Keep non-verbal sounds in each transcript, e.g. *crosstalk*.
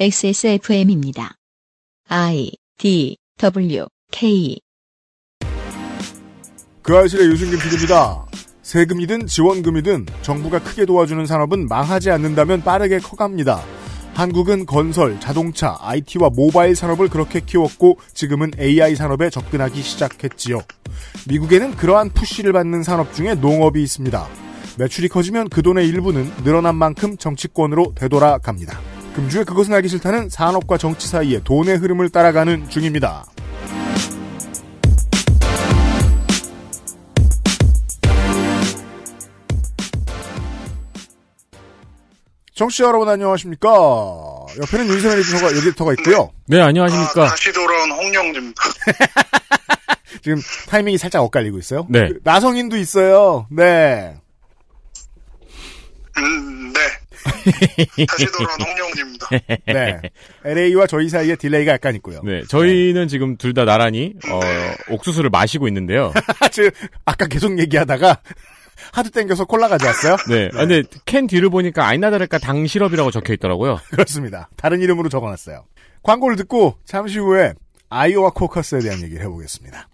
XSFM입니다. I D W K 그 아실의 유승균 PD입니다. 세금이든 지원금이든 정부가 크게 도와주는 산업은 망하지 않는다면 빠르게 커갑니다. 한국은 건설, 자동차, IT와 모바일 산업을 그렇게 키웠고 지금은 AI 산업에 접근하기 시작했지요. 미국에는 그러한 푸시를 받는 산업 중에 농업이 있습니다. 매출이 커지면 그 돈의 일부는 늘어난 만큼 정치권으로 되돌아갑니다. 금주에 그것은 알기 싫다는 산업과 정치 사이의 돈의 흐름을 따라가는 중입니다. 청취자 여러분 안녕하십니까? 옆에는 윤세민 에디터가, 에디터가 있고요. 네, 안녕하십니까. 아, 다시 돌아온 홍영훈입니다. *laughs* 지금 타이밍이 살짝 엇갈리고 있어요. 네. 그 나성인도 있어요. 네. 음, 네. 다시 돌아온 홍영훈입니다. 네. LA와 저희 사이에 딜레이가 약간 있고요. 네, 저희는 지금 둘 다 나란히 어, 옥수수를 마시고 있는데요. *laughs* 지금 아까 계속 얘기하다가 하도 땡겨서 콜라 가져왔어요. 네, 아, 근데 캔 뒤를 보니까 아이나다를까 당 시럽이라고 적혀 있더라고요. *laughs* 그렇습니다. 다른 이름으로 적어놨어요. 광고를 듣고 잠시 후에 아이오와 코커스에 대한 얘기를 해보겠습니다.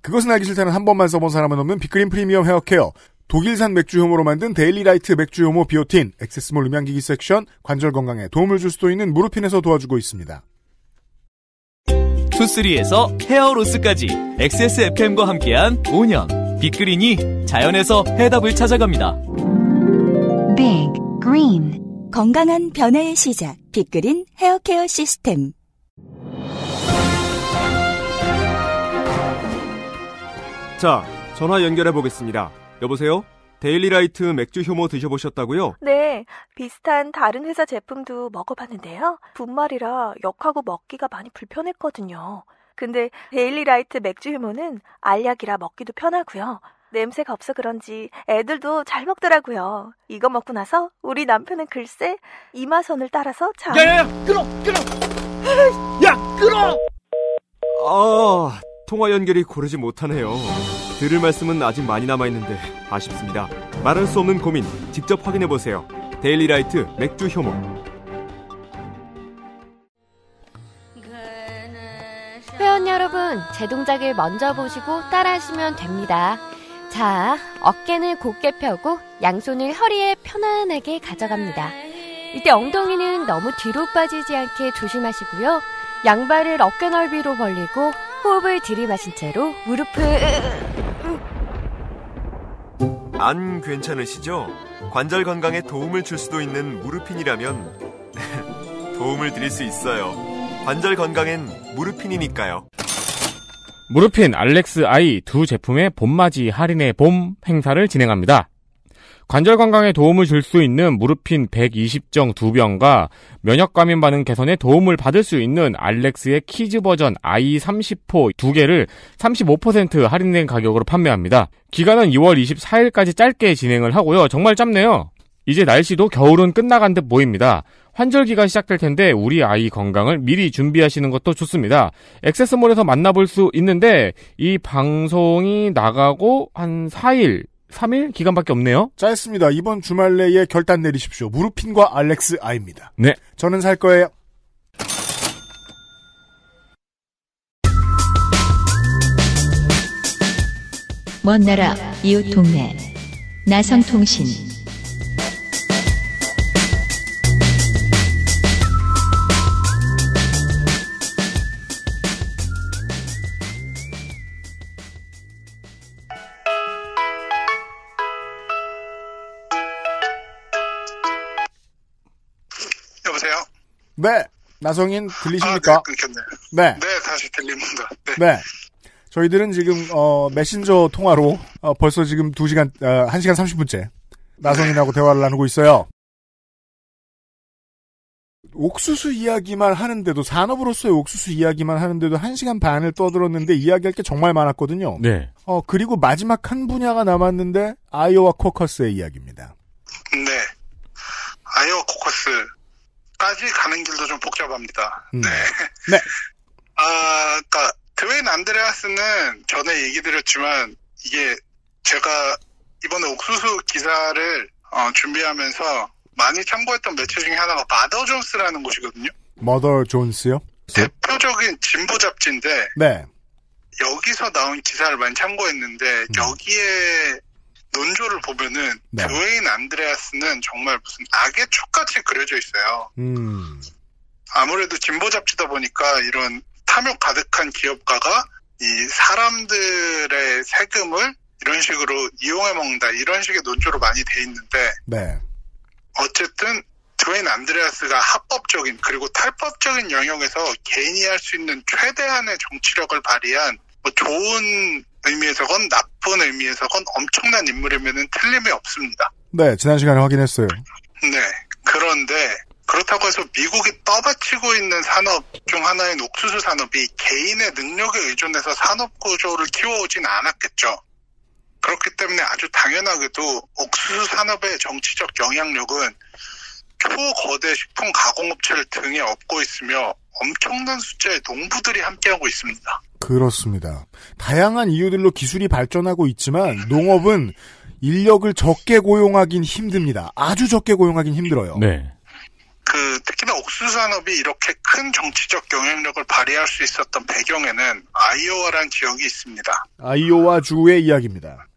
그것은 알기 싫다는 한 번만 써본 사람은 없는 빅그린 프리미엄 헤어케어 독일산 맥주 효모로 만든 데일리라이트 맥주 효모 비오틴 액세스몰 음향기기 섹션 관절 건강에 도움을 줄 수도 있는 무르핀에서 도와주고 있습니다. 두피에서 hair loss까지 XSFM과 함께한 5년 빅그린이 자연에서 해답을 찾아갑니다. Big Green 건강한 변화의 시작 빅그린 헤어케어 시스템 자, 전화 연결해 보겠습니다. 여보세요? 데일리라이트 맥주 효모 드셔보셨다고요? 네, 비슷한 다른 회사 제품도 먹어봤는데요. 분말이라 역하고 먹기가 많이 불편했거든요. 근데 데일리라이트 맥주 효모는 알약이라 먹기도 편하고요. 냄새가 없어 그런지 애들도 잘 먹더라고요. 이거 먹고 나서 우리 남편은 글쎄 이마선을 따라서 참 야야야, 끊어, 끊어. 야, 끊어. 아, 통화 연결이 고르지 못하네요. 들을 말씀은 아직 많이 남아있는데 아쉽습니다. 말할 수 없는 고민 직접 확인해 보세요. 데일리라이트 맥주 효모. 회원 여러분, 제 동작을 먼저 보시고 따라하시면 됩니다. 자, 어깨는 곧게 펴고 양손을 허리에 편안하게 가져갑니다. 이때 엉덩이는 너무 뒤로 빠지지 않게 조심하시고요. 양발을 어깨 넓이로 벌리고 호흡을 들이마신 채로 무릎을 안 괜찮으시죠? 관절 건강에 도움을 줄 수도 있는 무르핀이라면 *laughs* 도움을 드릴 수 있어요. 관절 건강엔 무르핀이니까요. 무르핀, 알렉스 아이 두 제품의 봄맞이 할인의 봄 행사를 진행합니다. 관절 건강에 도움을 줄 수 있는 무르핀 120정 2병과 면역 감염 반응 개선에 도움을 받을 수 있는 알렉스의 키즈 버전 i30호 2개를 35% 할인된 가격으로 판매합니다. 기간은 2월 24일까지 짧게 진행을 하고요. 정말 짧네요. 이제 날씨도 겨울은 끝나간 듯 보입니다. 환절기가 시작될 텐데 우리 아이 건강을 미리 준비하시는 것도 좋습니다. 액세스몰에서 만나볼 수 있는데 이 방송이 나가고 한 4일 3일 기간밖에 없네요. 짧습니다. 이번 주말 내에 결단 내리십시오. 무르핀과 알렉스 아입니다. 네. 저는 살 거예요. 먼 나라 이웃 동네 나성통신 네. 나성인 아, 들리십니까? 네, 끊겼네요. 네. 네, 다시 들립니다. 네. 네. 저희들은 지금 어 메신저 통화로 어, 벌써 지금 2시간 어, 1시간 30분째 나성인하고 대화를 나누고 있어요. 옥수수 이야기만 하는데도 산업으로서의 옥수수 이야기만 하는데도 1시간 반을 떠들었는데 이야기할 게 정말 많았거든요. 네. 어 그리고 마지막 한 분야가 남았는데 아이오와 코커스의 이야기입니다. 네. 아이오 코커스 까지 가는 길도 좀 복잡합니다. 음. 네. 네. 아, 그니까, 드웨인 안드레아스는 전에 얘기 드렸지만, 이게 제가 이번에 옥수수 기사를 어, 준비하면서 많이 참고했던 매체 중에 하나가 마더 존스라는 곳이거든요. 머더 존스요? 대표적인 진보 잡지인데 네. 여기서 나온 기사를 많이 참고했는데 여기에 논조를 보면은 네. 드웨인 안드레아스는 정말 무슨 악의 촉같이 그려져 있어요. 음. 아무래도 진보 잡지다 보니까 이런 탐욕 가득한 기업가가 이 사람들의 세금을 이런 식으로 이용해 먹는다 이런 식의 논조로 많이 돼 있는데 네. 어쨌든 드웨인 안드레아스가 합법적인 그리고 탈법적인 영역에서 개인이 할 수 있는 최대한의 정치력을 발휘한 뭐 좋은 의미에서건 나쁜 의미에서건 엄청난 인물이면은 틀림이 없습니다. 네, 지난 시간에 확인했어요. 네. 그런데 그렇다고 해서 미국이 떠받치고 있는 산업 중 하나인 옥수수 산업이 개인의 능력에 의존해서 산업 구조를 키워오진 않았겠죠. 그렇기 때문에 아주 당연하게도 옥수수 산업의 정치적 영향력은 초거대 식품 가공업체를 등에 업고 있으며 엄청난 숫자의 농부들이 함께하고 있습니다. 그렇습니다. 다양한 이유들로 기술이 발전하고 있지만 농업은 인력을 적게 고용하긴 힘듭니다. 아주 적게 고용하긴 힘들어요. 네. 그 특히나 옥수수 산업이 이렇게 큰 정치적 영향력을 발휘할 수 있었던 배경에는 아이오와라는 지역이 있습니다. 아이오와 주의 이야기입니다.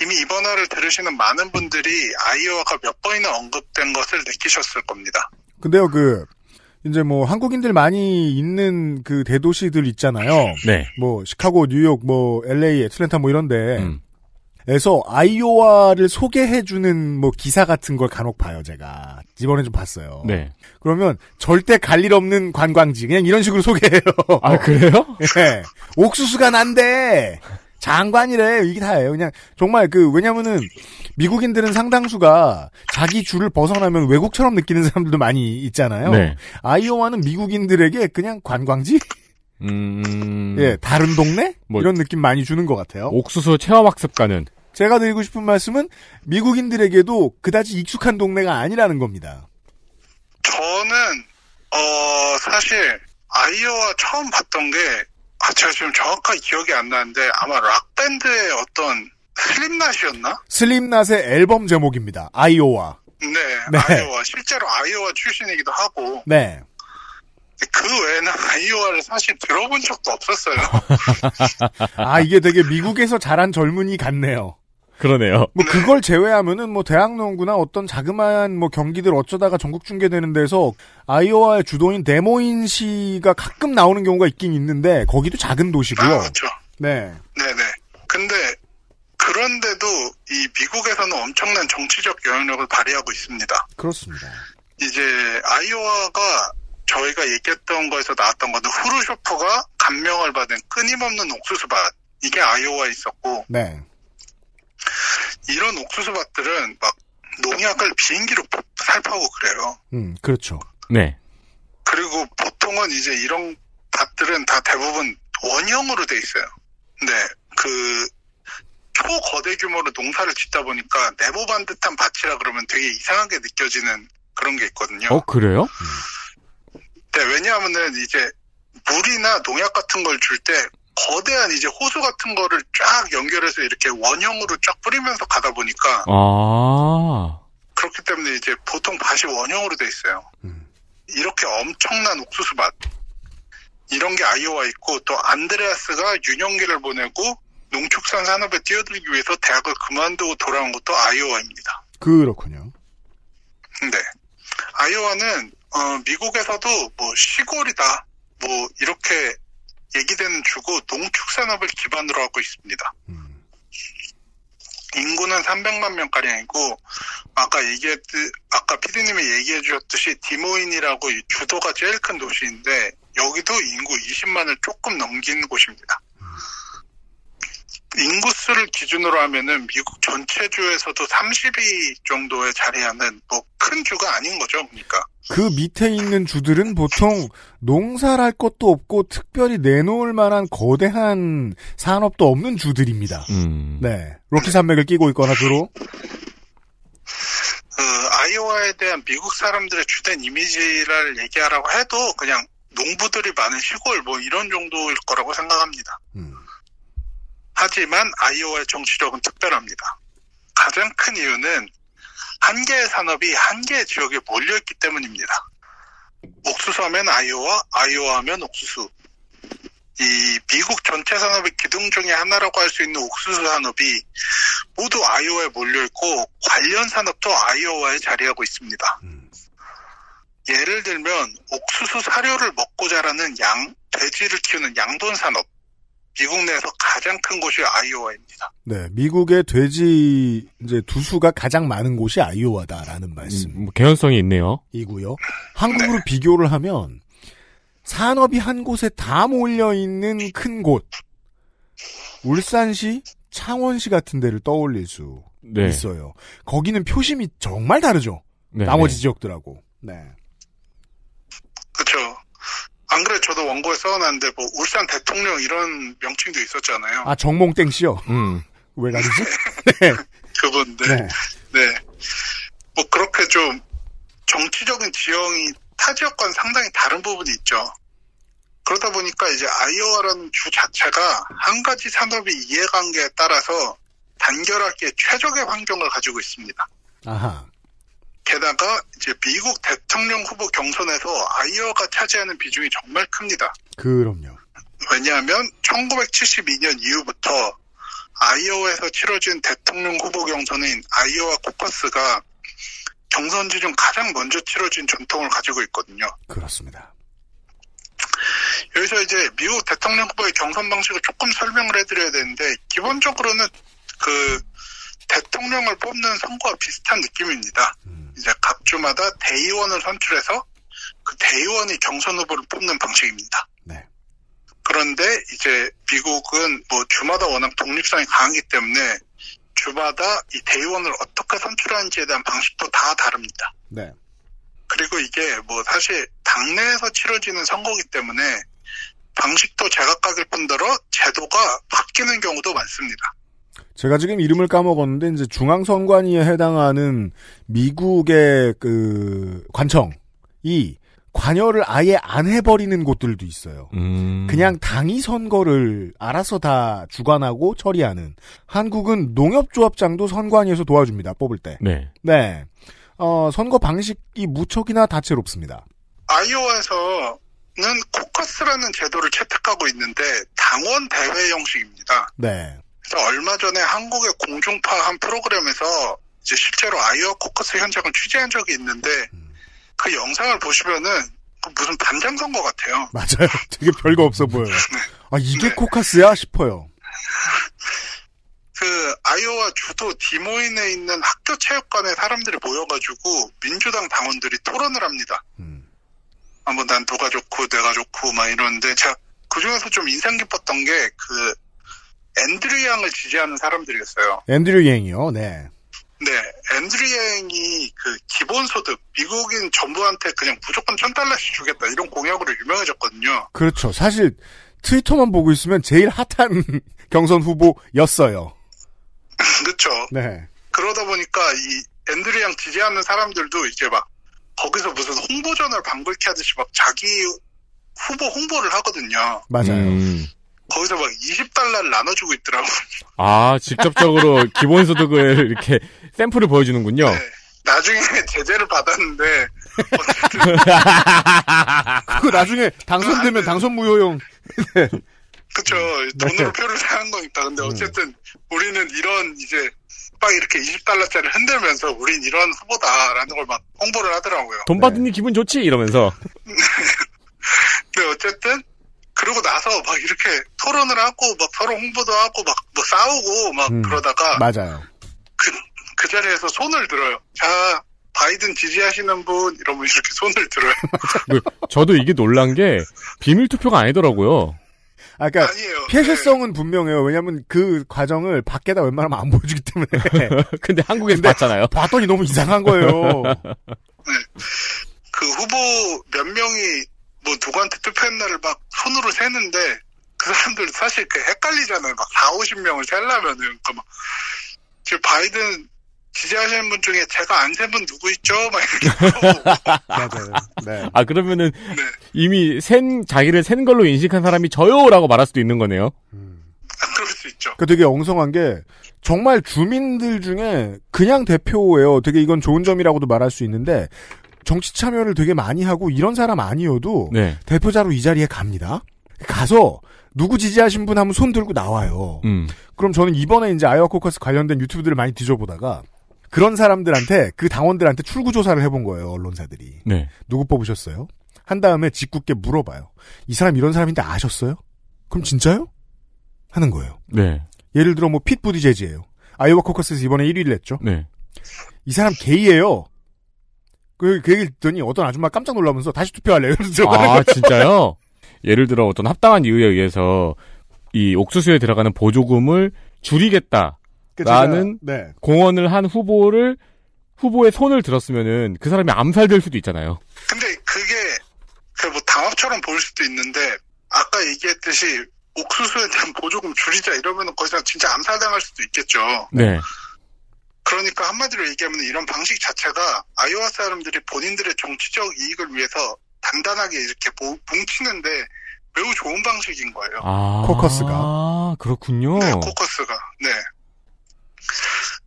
이미 이번 화를 들으시는 많은 분들이 아이오와가 몇 번이나 언급된 것을 느끼셨을 겁니다. 근데요, 그 이제 뭐 한국인들 많이 있는 그 대도시들 있잖아요. 네. 뭐 시카고, 뉴욕, 뭐 LA, 애틀랜타 뭐 이런데 음. 에서 아이오와를 소개해주는 뭐 기사 같은 걸 간혹 봐요, 제가. 이번에 좀 봤어요. 네. 그러면 절대 갈 일 없는 관광지. 그냥 이런 식으로 소개해요. 아, 그래요? 예. *laughs* 옥수수가 난데, 장관이래. 이게 다예요. 그냥, 정말 그, 왜냐면은, 미국인들은 상당수가 자기 줄을 벗어나면 외국처럼 느끼는 사람들도 많이 있잖아요. 네. 아이오와는 미국인들에게 그냥 관광지? 음. 예, 다른 동네? 뭐- 이런 느낌 많이 주는 것 같아요. 옥수수 체험학습가는 제가 드리고 싶은 말씀은 미국인들에게도 그다지 익숙한 동네가 아니라는 겁니다. 저는 어 사실 아이오와 처음 봤던 게 아, 제가 지금 정확하게 기억이 안 나는데 아마 락 밴드의 어떤 슬립낫이었나? 슬림낫의 앨범 제목입니다. 아이오와. 네, 네. 아이오와 실제로 아이오와 출신이기도 하고 네. 그 외에는 아이오와를 사실 들어본 적도 없었어요. *laughs* 아, 이게 되게 미국에서 자란 젊은이 같네요. 그러네요. 뭐 그걸 제외하면은 뭐 대학 농구나 어떤 자그마한 뭐 경기들 어쩌다가 전국 중계되는 데서 아이오와의 주도인 데모인 씨가 가끔 나오는 경우가 있긴 있는데 거기도 작은 아, 도시고요. 그렇죠. 네. 네네. 근데 그런데도 이 미국에서는 엄청난 정치적 영향력을 발휘하고 있습니다. 그렇습니다. 이제 아이오와가 저희가 얘기했던 거에서 나왔던 건데 후르쇼프가 감명을 받은 끊임없는 옥수수밭 이게 아이오와에 있었고 네. 이런 옥수수 밭들은 막 농약을 비행기로 살포하고 그래요. 음, 그렇죠. 네. 그리고 보통은 이제 이런 밭들은 다 대부분 원형으로 돼 있어요. 근데 그 초거대 규모로 농사를 짓다 보니까 네모반 듯한 밭이라 그러면 되게 이상하게 느껴지는 그런 게 있거든요. 어, 그래요? 네, 왜냐하면은 이제 물이나 농약 같은 걸 줄 때 거대한 이제 호수 같은 거를 쫙 연결해서 이렇게 원형으로 쫙 뿌리면서 가다 보니까 아. 그렇기 때문에 이제 보통 밭이 원형으로 돼 있어요. 음. 이렇게 엄청난 옥수수 밭 이런 게 아이오와 있고 또 안드레아스가 유년기를 보내고 농축산 산업에 뛰어들기 위해서 대학을 그만두고 돌아온 것도 아이오와입니다. 그렇군요. 네. 아이오와는 어, 미국에서도 뭐 시골이다 뭐 이렇게 얘기되는 주고 농축산업을 기반으로 하고 있습니다. 음. 인구는 300만 명가량이고 아까 얘기했 아까 피디님이 얘기해 주셨듯이 디모인이라고 이 주도가 제일 큰 도시인데 여기도 인구 20만을 조금 넘긴 곳입니다. 인구수를 기준으로 하면은 미국 전체 주에서도 30위 정도에 자리하는 뭐 큰 주가 아닌 거죠, 그러니까. 그 밑에 있는 주들은 보통 농사를 할 것도 없고 특별히 내놓을 만한 거대한 산업도 없는 주들입니다. 음. 네. 로키 산맥을 끼고 있거나 주로. 그 아이오와에 대한 미국 사람들의 주된 이미지를 얘기하라고 해도 그냥 농부들이 많은 시골 뭐 이런 정도일 거라고 생각합니다. 음. 하지만 아이오와의 정치력은 특별합니다. 가장 큰 이유는 한 개의 산업이 한 개의 지역에 몰려있기 때문입니다. 옥수수 하면 아이오와, 아이오와 하면 옥수수. 이 미국 전체 산업의 기둥 중에 하나라고 할 수 있는 옥수수 산업이 모두 아이오와에 몰려있고 관련 산업도 아이오와에 자리하고 있습니다. 예를 들면 옥수수 사료를 먹고 자라는 양, 돼지를 키우는 양돈 산업. 미국 내에서 가장 큰 곳이 아이오와입니다. 네, 미국의 돼지 이제 두수가 가장 많은 곳이 아이오와다라는 말씀. 음, 뭐 개연성이 있네요. 이고요. 한국으로 비교를 하면 산업이 한 곳에 다 몰려 있는 큰 곳. 울산시, 창원시 같은 데를 떠올릴 수 네. 있어요. 거기는 표심이 정말 다르죠. 네, 나머지 네. 지역들하고. 네. 그렇죠. 안 그래 저도 원고에 써놨는데 뭐 울산 대통령 이런 명칭도 있었잖아요. 아, 정몽땡 씨요. 음. 왜 가리지? 네. *laughs* 그분 네. 네. 네. 뭐 그렇게 좀 정치적인 지형이 타 지역과는 상당히 다른 부분이 있죠. 그러다 보니까 이제 아이오와라는 주 자체가 한 가지 산업의 이해관계에 따라서 단결하기에 최적의 환경을 가지고 있습니다. 아하. 게다가 이제 미국 대통령 후보 경선에서 아이오와가 차지하는 비중이 정말 큽니다. 그럼요. 왜냐하면 1972년 이후부터 아이오와에서 치러진 대통령 후보 경선인 아이오와 코커스가 경선지 중 가장 먼저 치러진 전통을 가지고 있거든요. 그렇습니다. 여기서 이제 미국 대통령 후보의 경선 방식을 조금 설명을 해드려야 되는데 기본적으로는 그 대통령을 뽑는 선거와 비슷한 느낌입니다. 이제 각 주마다 대의원을 선출해서 그 대의원이 경선 후보를 뽑는 방식입니다. 네. 그런데 이제 미국은 뭐 주마다 워낙 독립성이 강하기 때문에 주마다 이 대의원을 어떻게 선출하는지에 대한 방식도 다 다릅니다. 네. 그리고 이게 뭐 사실 당내에서 치러지는 선거기 때문에 방식도 제각각일 뿐더러 제도가 바뀌는 경우도 많습니다. 제가 지금 이름을 까먹었는데 이제 중앙선관위에 해당하는 미국의 그 관청이 관여를 아예 안 해버리는 곳들도 있어요. 음. 그냥 당이 선거를 알아서 다 주관하고 처리하는. 한국은 농협조합장도 선관위에서 도와줍니다. 뽑을 때. 네. 네. 어, 선거 방식이 무척이나 다채롭습니다. 아이오와에서는 코커스라는 제도를 채택하고 있는데 당원 대회 형식입니다. 네. 그래서 얼마 전에 한국의 공중파 한 프로그램에서 이제 실제로 아이오와 코커스 현장을 취재한 적이 있는데 그 영상을 보시면은 그 무슨 반장 선거 같아요. *laughs* 맞아요. 되게 별거 없어 보여요. *laughs* 아, 이게 코카스야? 싶어요. 그 아이오와 주도 디모인에 있는 학교 체육관에 사람들이 모여가지고 민주당 당원들이 토론을 합니다. 아, 뭐, 난 너가 좋고, 내가 좋고, 막 이러는데, 제가 그 중에서 좀 인상 깊었던 게, 그, 앤드류 양을 지지하는 사람들이었어요. 앤드류 갱이요. 네. 네, 앤드류 양이 그 기본소득, 미국인 전부한테 그냥 무조건 천 달러씩 주겠다, 이런 공약으로 유명해졌거든요. 그렇죠. 사실 트위터만 보고 있으면 제일 핫한 *laughs* 경선 후보였어요. *laughs* 그렇죠. 네. 그러다 보니까 이 앤드류 양 지지하는 사람들도 이제 막 거기서 무슨 홍보전을 방불케 하듯이 막 자기 후보 홍보를 하거든요. 맞아요. 음. 거기서 막 20달러를 나눠주고 있더라고. 아, 직접적으로 *laughs* 기본소득을 이렇게 샘플을 보여주는군요. 나중에 제재를 받았는데 *laughs* 그거 나중에 당선되면 당선 무효용. *laughs* 네. 그쵸 돈으로 표를 사는 거니까. 근데 어쨌든 우리는 이런 이제 막 이렇게 20달러짜리 흔들면서 우린 이런 후보다라는 걸 막 홍보를 하더라고요. 돈 받으니 기분 좋지? 이러면서. 근데 어쨌든 그러고 나서 막 이렇게 토론을 하고 막 서로 홍보도 하고 막 뭐 싸우고 막 음, 그러다가 맞아요. 그, 그 자리에서 손을 들어요. 자, 바이든 지지하시는 분 이러면 이렇게 손을 들어요. *laughs* 그, 저도 이게 놀란 게 비밀 투표가 아니더라고요. 아, 그러니까 아니에요. 폐쇄성은 분명해요. 왜냐하면 그 과정을 밖에다 웬만하면 안 보여주기 때문에. *laughs* 근데 한국에서 근데 봤잖아요. 봤더니 너무 이상한 거예요. *laughs* 그 후보 몇 명이 뭐 누구한테 투표했나를 막 손으로 세는데 그 사람들 사실 그 헷갈리잖아요. 막 4, 50명을 세려면은 그러니까 막 지금 바이든 지지하시는 분 중에 제가 안 센 분 누구 있죠? 막 이렇게. *laughs* 맞아요. 네. 아, 그러면은 네. 이미 센, 자기를 센 걸로 인식한 사람이 저요라고 말할 수도 있는 거네요. 아, 그럴 수 있죠. 그 되게 엉성한 게 정말 주민들 중에 그냥 대표예요. 되게 이건 좋은 점이라고도 말할 수 있는데 정치 참여를 되게 많이 하고 이런 사람 아니어도 네. 대표자로 이 자리에 갑니다. 가서 누구 지지하신 분 하면 손 들고 나와요. 음. 그럼 저는 이번에 이제 아이와 코커스 관련된 유튜브들을 많이 뒤져보다가 그런 사람들한테 그 당원들한테 출구 조사를 해본 거예요. 언론사들이 네. 누구 뽑으셨어요? 한 다음에 직국게 물어봐요. 이 사람 이런 사람인데 아셨어요? 그럼 진짜요? 하는 거예요. 네. 예를 들어 뭐 핏 부디제지예요. 아이오와 코커스에서 이번에 1위를 했죠. 네. 이 사람 게이예요. 그, 그 얘기를 듣더니 어떤 아줌마 깜짝 놀라면서 다시 투표할래요. *laughs* 이러면서 아, 진짜요? *laughs* 예를 들어 어떤 합당한 이유에 의해서 이 옥수수에 들어가는 보조금을 줄이겠다 라는 그 제가- 네. 공언을 한 후보를 후보의 손을 들었으면은 그 사람이 암살될 수도 있잖아요. 근데 그게 그 뭐 당합처럼 보일 수도 있는데 아까 얘기했듯이 옥수수에 대한 보조금 줄이자 이러면 거기서 진짜 암살당할 수도 있겠죠. 네. 그러니까 한마디로 얘기하면 이런 방식 자체가 아이오와 사람들이 본인들의 정치적 이익을 위해서 단단하게 이렇게 모- 뭉치는데 매우 좋은 방식인 거예요. 아. 코커스가. 아, 그렇군요. 네, 코커스가. 네.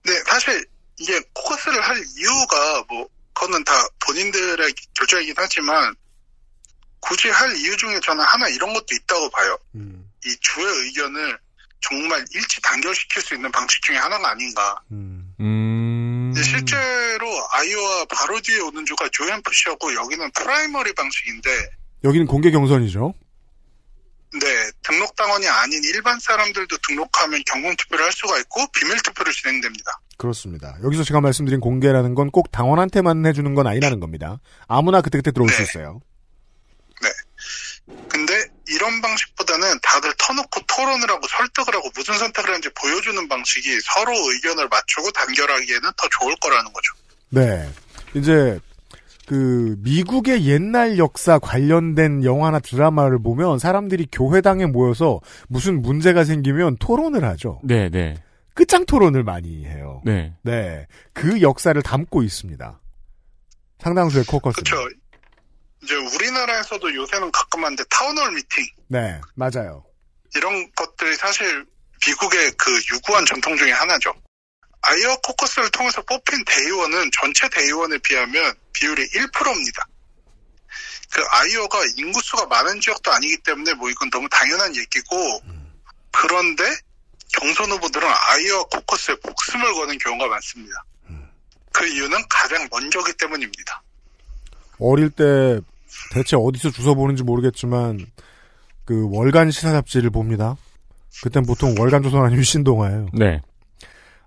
네, 사실 이게 코커스를 할 이유가 뭐 그거는 다 본인들의 결정이긴 하지만 굳이 할 이유 중에 저는 하나 이런 것도 있다고 봐요. 음, 이 주의 의견을 정말 일치 단결시킬 수 있는 방식 중에 하나가 아닌가. 음. 음. 근데 실제로 아이오와 바로 뒤에 오는 주가 뉴햄프셔하고 여기는 primary 방식인데 여기는 공개 경선이죠. 네, 등록 당원이 아닌 일반 사람들도 등록하면 경선 투표를 할 수가 있고 비밀 투표를 진행됩니다. 그렇습니다. 여기서 제가 말씀드린 공개라는 건 꼭 당원한테만 해주는 건 아니라는 겁니다. 아무나 그때그때 들어올 수 네. 있어요. 이런 방식보다는 다들 터놓고 토론을 하고 설득을 하고 무슨 선택을 하는지 보여주는 방식이 서로 의견을 맞추고 단결하기에는 더 좋을 거라는 거죠. 네. 이제 그 미국의 옛날 역사 관련된 영화나 드라마를 보면 사람들이 교회당에 모여서 무슨 문제가 생기면 토론을 하죠. 네, 네. 끝장 토론을 많이 해요. 네. 네. 그 역사를 담고 있습니다. 상당수의 코커스. 그렇죠. 이제 우리나라에서도 요새는 가끔 하는데 town hall meeting 네, 맞아요. 이런 것들이 사실 미국의 그 유구한 전통 중에 하나죠. 아이오와 코커스를 통해서 뽑힌 대의원은 전체 대의원에 비하면 비율이 1%입니다. 그 아이어가 인구수가 많은 지역도 아니기 때문에 뭐 이건 너무 당연한 얘기고 그런데 경선 후보들은 아이어 코커스에 목숨을 거는 경우가 많습니다. 그 이유는 가장 먼저기 때문입니다. 어릴 때 대체 어디서 주워 보는지 모르겠지만 그 월간 시사 잡지를 봅니다. 그땐 보통 월간 조선 아니면 신동아예요. 네.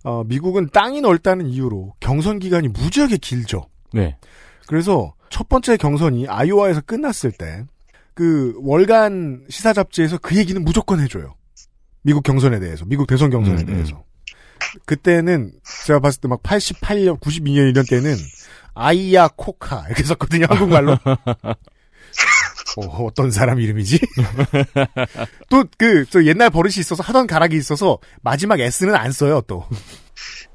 어, 미국은 땅이 넓다는 이유로 경선 기간이 무지하게 길죠. 네. 그래서 첫 번째 경선이 아이오와에서 끝났을 때 그 월간 시사 잡지에서 그 얘기는 무조건 해줘요. 미국 경선에 대해서, 미국 대선 경선에 음, 대해서. 그때는 제가 봤을 때 막 88년, 92년 이런 때는 아이야 코카 이렇게 썼거든요 한국말로. *laughs* 어, 어떤 사람 이름이지? *laughs* 또그저 옛날 버릇이 있어서 하던 가락이 있어서 마지막 S는 안 써요 또.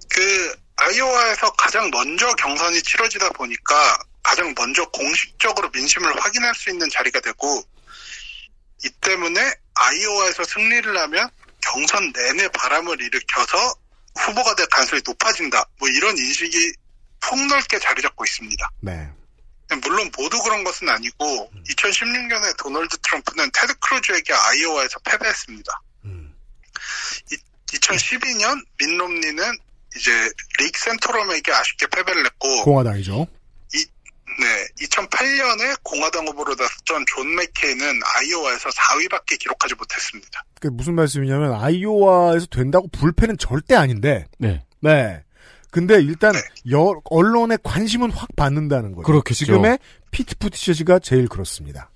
그 아이오와에서 가장 먼저 경선이 치러지다 보니까 가장 먼저 공식적으로 민심을 확인할 수 있는 자리가 되고 이 때문에 아이오와에서 승리를 하면 경선 내내 바람을 일으켜서 후보가 될 가능성이 높아진다. 뭐 이런 인식이 폭넓게 자리 잡고 있습니다. 네. 물론 모두 그런 것은 아니고 2016년에 도널드 트럼프는 테드 크루즈에게 아이오와에서 패배했습니다. 음. 2012년 밋 롬니는 이제 릭 샌토럼에게 아쉽게 패배를 했고 공화당이죠. 네, 2008년에 공화당 후보로 나섰던 존 매케인은 아이오와에서 4위밖에 기록하지 못했습니다. 그 무슨 말씀이냐면 아이오와에서 된다고 불패는 절대 아닌데. 네. 네. 근데 일단 네. 여, 언론의 관심은 확 받는다는 거죠. 그렇겠죠. 지금의 피트 부티지지가 제일 그렇습니다.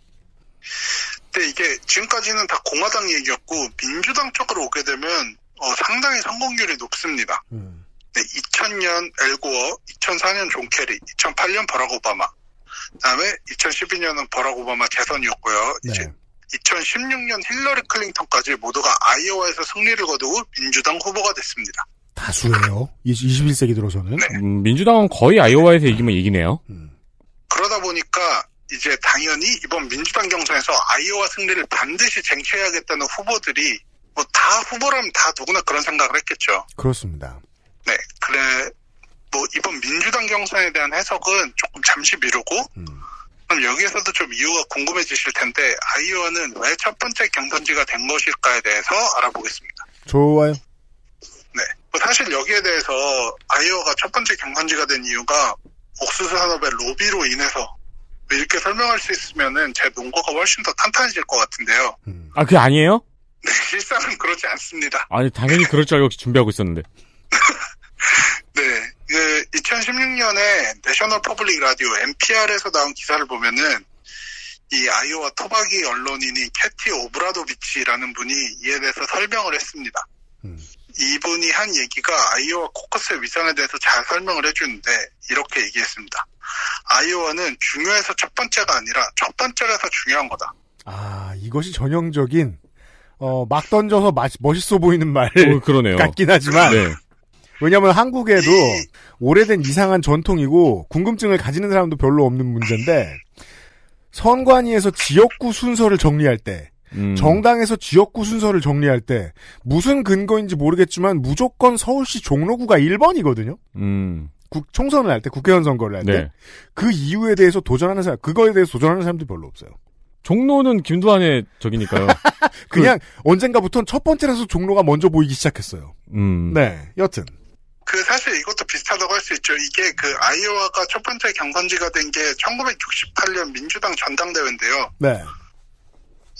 근데 이게 지금까지는 다 공화당 얘기였고 민주당 쪽으로 오게 되면 어, 상당히 성공률이 높습니다. 음. 네, 2000년 앨 고어, 2004년 존 케리, 2008년 버락 오바마, 그다음에 2012년은 버락 오바마 재선이었고요. 네. 이제 2016년 힐러리 클린턴까지 모두가 아이오와에서 승리를 거두고 민주당 후보가 됐습니다. 다수예요. 21세기 들어서는. 네. 음, 민주당은 거의 아이오와에서 이기면 이기네요. 음. 그러다 보니까 이제 당연히 이번 민주당 경선에서 아이오와 승리를 반드시 쟁취해야겠다는 후보들이 뭐 다 후보라면 다 누구나 그런 생각을 했겠죠. 그렇습니다. 네, 그래 뭐 이번 민주당 경선에 대한 해석은 조금 잠시 미루고 음. 그럼 여기에서도 좀 이유가 궁금해지실 텐데 아이오와는 왜 첫 번째 경선지가 된 것일까에 대해서 알아보겠습니다. 좋아요. 네, 뭐 사실 여기에 대해서 아이오가 첫 번째 경선지가 된 이유가 옥수수 산업의 로비로 인해서 뭐 이렇게 설명할 수 있으면은 제 논거가 훨씬 더 탄탄해질 것 같은데요. 아, 그게 아니에요? 네, *laughs* 실상은 그렇지 않습니다. 아니, 당연히 그럴 줄 알고 준비하고 있었는데. *laughs* 네, 그 2016년에 National Public Radio NPR에서 나온 기사를 보면은 이 아이오와 토박이 언론인이 캐티 오브라도비치라는 분이 이에 대해서 설명을 했습니다. 이분이 한 얘기가 아이오와 코커스의 위상에 대해서 잘 설명을 해주는데 이렇게 얘기했습니다. 아이오와는 중요해서 첫 번째가 아니라 첫 번째라서 중요한 거다. 아, 이것이 전형적인, 어, 막 던져서 마- 멋있어 보이는 말. 어, 그러네요. 같긴 하지만. 네. 왜냐면 한국에도 오래된 이상한 전통이고 궁금증을 가지는 사람도 별로 없는 문제인데 선관위에서 지역구 순서를 정리할 때 음. 정당에서 지역구 순서를 정리할 때 무슨 근거인지 모르겠지만 무조건 서울시 종로구가 1번이거든요. 음. 국, 총선을 할 때, 국회의원 선거를 할 때. 네. 그 이유에 대해서 도전하는 사람, 그거에 대해서 도전하는 사람들이 별로 없어요. 종로는 김두한의 적이니까요. *laughs* 그냥 언젠가부터는 첫 번째라서 종로가 먼저 보이기 시작했어요. 음. 네, 여튼. 그 사실 이것도 비슷하다고 할 수 있죠. 이게 그 아이오와가 첫 번째 경선지가 된 게 1968년 민주당 전당대회인데요. 네.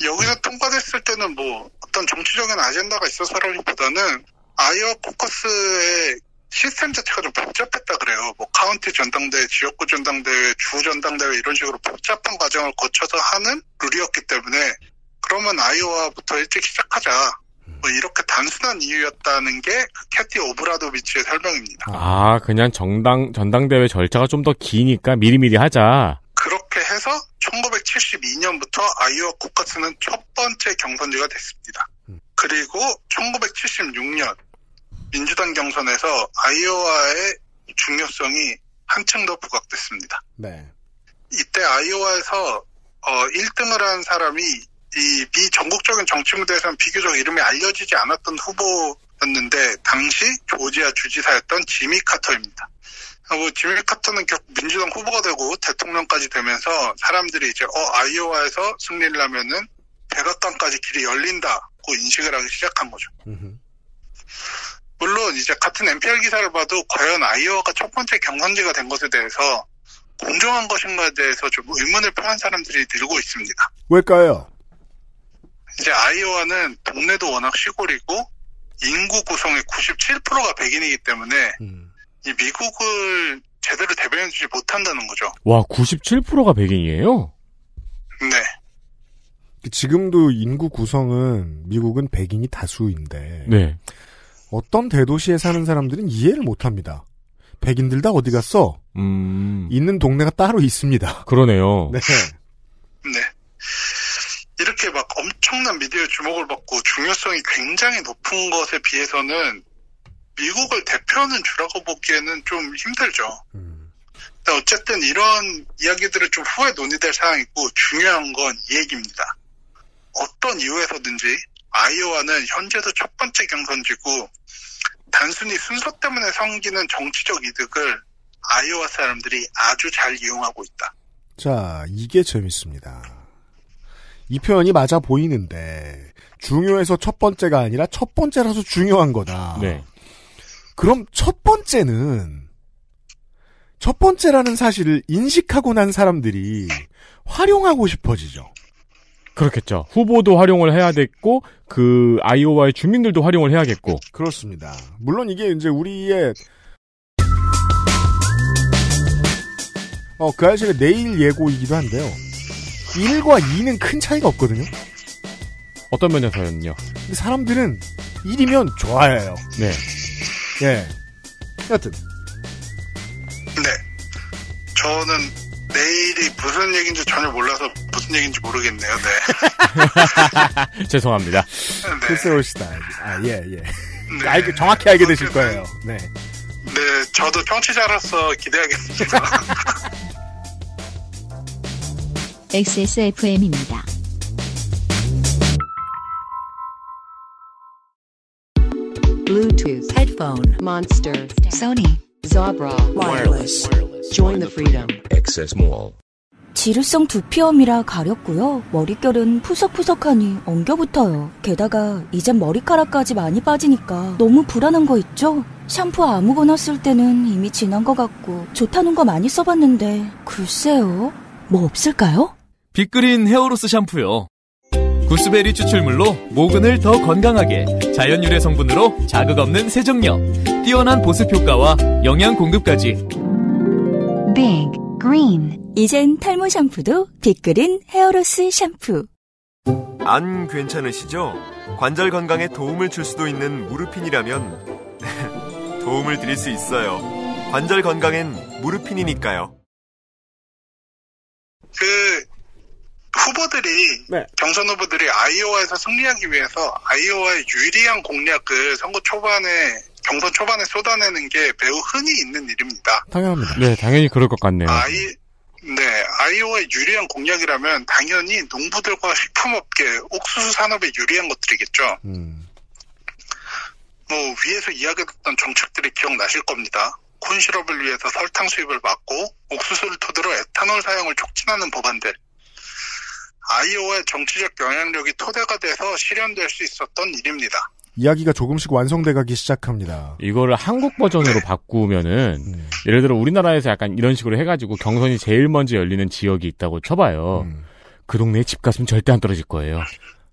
여기서 통과됐을 때는 뭐 어떤 정치적인 아젠다가 있어서라기보다는 아이오와 코커스의 시스템 자체가 좀 복잡했다 그래요. 뭐 카운티 전당대회, 지역구 전당대회, 주 전당대회 이런 식으로 복잡한 과정을 거쳐서 하는 룰이었기 때문에 그러면 아이오와부터 일찍 시작하자. 뭐 이렇게 단순한 이유였다는 게 그 캐티 오브라도비치의 설명입니다. 아, 그냥 정당, 전당대회 절차가 좀 더 기니까 미리미리 하자. 그렇게 해서 1972년부터 아이오와 코커스는 첫 번째 경선지가 됐습니다. 그리고 1976년 민주당 경선에서 아이오와의 중요성이 한층 더 부각됐습니다. 네. 이때 아이오와에서 1등을 한 사람이 이 비전국적인 정치 무대에서는 비교적 이름이 알려지지 않았던 후보였는데 당시 조지아 주지사였던 지미 카터입니다. 뭐 지미 카터는 결국 민주당 후보가 되고 대통령까지 되면서 사람들이 이제 어 아이오와에서 승리를 하면은 백악관까지 길이 열린다고 인식을 하기 시작한 거죠. 물론 이제 같은 NPR 기사를 봐도 과연 아이오와가 첫 번째 경선지가 된 것에 대해서 공정한 것인가에 대해서 좀 의문을 표한 사람들이 늘고 있습니다. 왜일까요? 이제 아이오와는 동네도 워낙 시골이고 인구 구성의 97%가 백인이기 때문에 이 미국을 제대로 대변해주지 못한다는 거죠. 와, 97%가 백인이에요? 네. 지금도 인구 구성은 미국은 백인이 다수인데 네. 어떤 대도시에 사는 사람들은 이해를 못합니다. 백인들 다 어디 갔어? 음. 있는 동네가 따로 있습니다. 그러네요. *laughs* 네. 네. 이렇게 막 엄청난 미디어의 주목을 받고 중요성이 굉장히 높은 것에 비해서는 미국을 대표하는 주라고 보기에는 좀 힘들죠. 근데 어쨌든 이런 이야기들을 좀 후에 논의될 사항이고 중요한 건 이 얘기입니다. 어떤 이유에서든지 아이오와는 현재도 첫 번째 경선지고 단순히 순서 때문에 생기는 정치적 이득을 아이오와 사람들이 아주 잘 이용하고 있다. 자, 이게 재밌습니다. 이 표현이 맞아 보이는데 중요해서 첫 번째가 아니라 첫 번째라서 중요한 거다. 네. 그럼 첫 번째는 첫 번째라는 사실을 인식하고 난 사람들이 활용하고 싶어지죠. 그렇겠죠. 후보도 활용을 해야 됐고, 그, 아이오와의 주민들도 활용을 해야겠고. 그렇습니다. 물론 이게 이제 우리의 어, 그 아저씨가 내일 예고이기도 한데요. 1과 2는 큰 차이가 없거든요. 어떤 면에서는요? 사람들은 1이면 좋아해요. 네. 예. 여튼, 네. 저는 내일이 무슨 얘기인지 전혀 몰라서 무슨 얘기인지 모르겠네요. 네. *laughs* 죄송합니다. 글쎄 옳시다. 아, 예, 예. 알게, 정확히 알게 되실 거예요. 네. 네, 저도 청취자로서 기대하겠습니다. *laughs* *laughs* XSFM입니다. Vodafone, Monster, Sony, Zabra, Wireless. Join the freedom. Access Mall. 지루성 두피염이라 가렵고요. 머릿결은 푸석푸석하니 엉겨붙어요. 게다가 이젠 머리카락까지 많이 빠지니까 너무 불안한 거 있죠? 샴푸 아무거나 쓸 때는 이미 지난 것 같고 좋다는 거 많이 써봤는데 글쎄요. 뭐 없을까요? 빅그린 헤어로스 샴푸요. 구스베리 추출물로 모근을 더 건강하게 자연 유래 성분으로 자극 없는 세정력 뛰어난 보습 효과와 영양 공급까지 Big Green 이젠 탈모 샴푸도 빅그린 헤어로스 샴푸 안 괜찮으시죠? 관절 건강에 도움을 줄 수도 있는 무르핀이라면 *laughs* 도움을 드릴 수 있어요. 관절 건강엔 무르핀이니까요. 그 후보들이 경선 후보들이 아이오와에서 승리하기 위해서 아이오와의 유리한 공략을 선거 초반에 경선 초반에 쏟아내는 게 매우 흔히 있는 일입니다. 당연합니다. 네, 당연히 그럴 것 같네요. 아이 네 아이오와의 유리한 공략이라면 당연히 농부들과 식품업계, 옥수수 산업에 유리한 것들이겠죠. 뭐 위에서 이야기했던 정책들이 기억나실 겁니다. 콘 시럽을 위해서 설탕 수입을 막고 옥수수를 토대로 에탄올 사용을 촉진하는 법안들. 아이오와의 정치적 영향력이 토대가 돼서 실현될 수 있었던 일입니다. 이야기가 조금씩 완성돼가기 시작합니다. 이거를 한국 버전으로 바꾸면은 음. 예를 들어 우리나라에서 약간 이런 식으로 해가지고 경선이 제일 먼저 열리는 지역이 있다고 쳐봐요. 음. 그 동네에 집값은 절대 안 떨어질 거예요.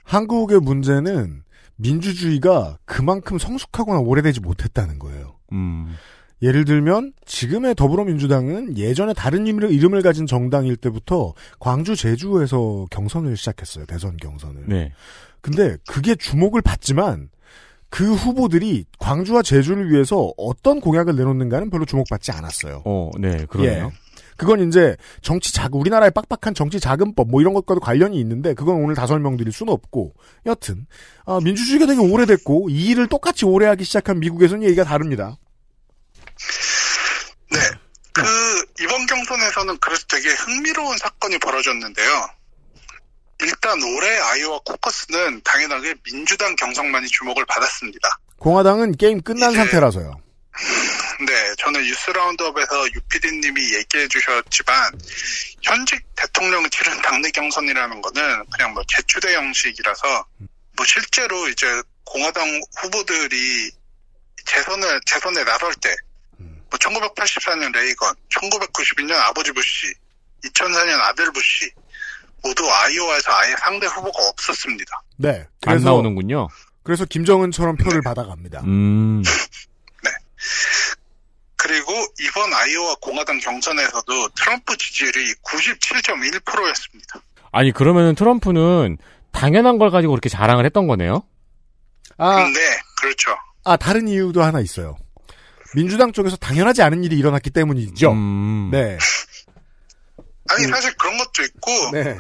한국의 문제는 민주주의가 그만큼 성숙하거나 오래되지 못했다는 거예요. 음. 예를 들면 지금의 더불어민주당은 예전에 다른 이름을, 이름을 가진 정당일 때부터 광주 제주에서 경선을 시작했어요. 대선 경선을. 네. 근데 그게 주목을 받지만 그 후보들이 광주와 제주를 위해서 어떤 공약을 내놓는가는 별로 주목받지 않았어요. 어, 네, 그러네요. 예. 그건 이제 정치 자 우리나라의 빡빡한 정치 자금법 뭐 이런 것과도 관련이 있는데 그건 오늘 다 설명드릴 수는 없고 여튼 아, 민주주의가 되게 오래됐고 이 일을 똑같이 오래 하기 시작한 미국에서는 얘기가 다릅니다. 그 이번 경선에서는 그래서 되게 흥미로운 사건이 벌어졌는데요. 일단 올해 아이오와 코커스는 당연하게 민주당 경선만이 주목을 받았습니다. 공화당은 게임 끝난 상태라서요. 네, 저는 뉴스 라운드업에서 유피디님이 얘기해 주셨지만 현직 대통령을 치른 당내 경선이라는 거는 그냥 뭐 제추대 형식이라서 뭐 실제로 이제 공화당 후보들이 재선을 재선에 나설 때 뭐 1984년 레이건, 1992년 아버지 부시, 2004년 아들 부시 모두 아이오와에서 아예 상대 후보가 없었습니다. 네. 안 나오는군요. 그래서 김정은처럼 표를 받아갑니다. 음. *laughs* 그리고 이번 아이오와 공화당 경선에서도 트럼프 지지율이 97.1%였습니다. 아니 그러면은 트럼프는 당연한 걸 가지고 그렇게 자랑을 했던 거네요. 아, 네, 그렇죠. 아 다른 이유도 하나 있어요. 민주당 쪽에서 당연하지 않은 일이 일어났기 때문이죠. 음. 네. 아니 사실 그런 것도 있고 네.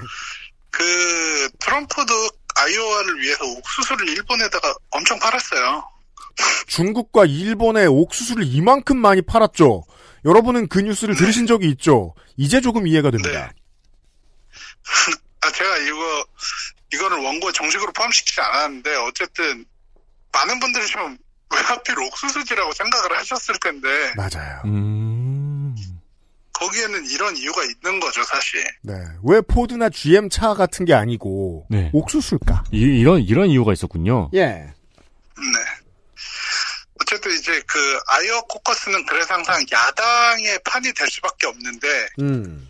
그 트럼프도 아이오와를 위해서 옥수수를 일본에다가 엄청 팔았어요. 중국과 일본의 옥수수를 이만큼 많이 팔았죠. 여러분은 그 뉴스를 들으신 적이 있죠. 이제 조금 이해가 됩니다. *laughs* 아 제가 이거 이거를 원고에 정식으로 포함시키지 않았는데 어쨌든 많은 분들이 좀 왜 하필 옥수수지라고 생각을 하셨을 텐데 맞아요. 음. 거기에는 이런 이유가 있는 거죠 사실. 네. 왜 포드나 GM 차 같은 게 아니고 네. 옥수수일까? 이, 이런 이런 이유가 있었군요. 예. 네. 어쨌든 이제 그 아이오 코커스는 그래서 항상 야당의 판이 될 수밖에 없는데 음.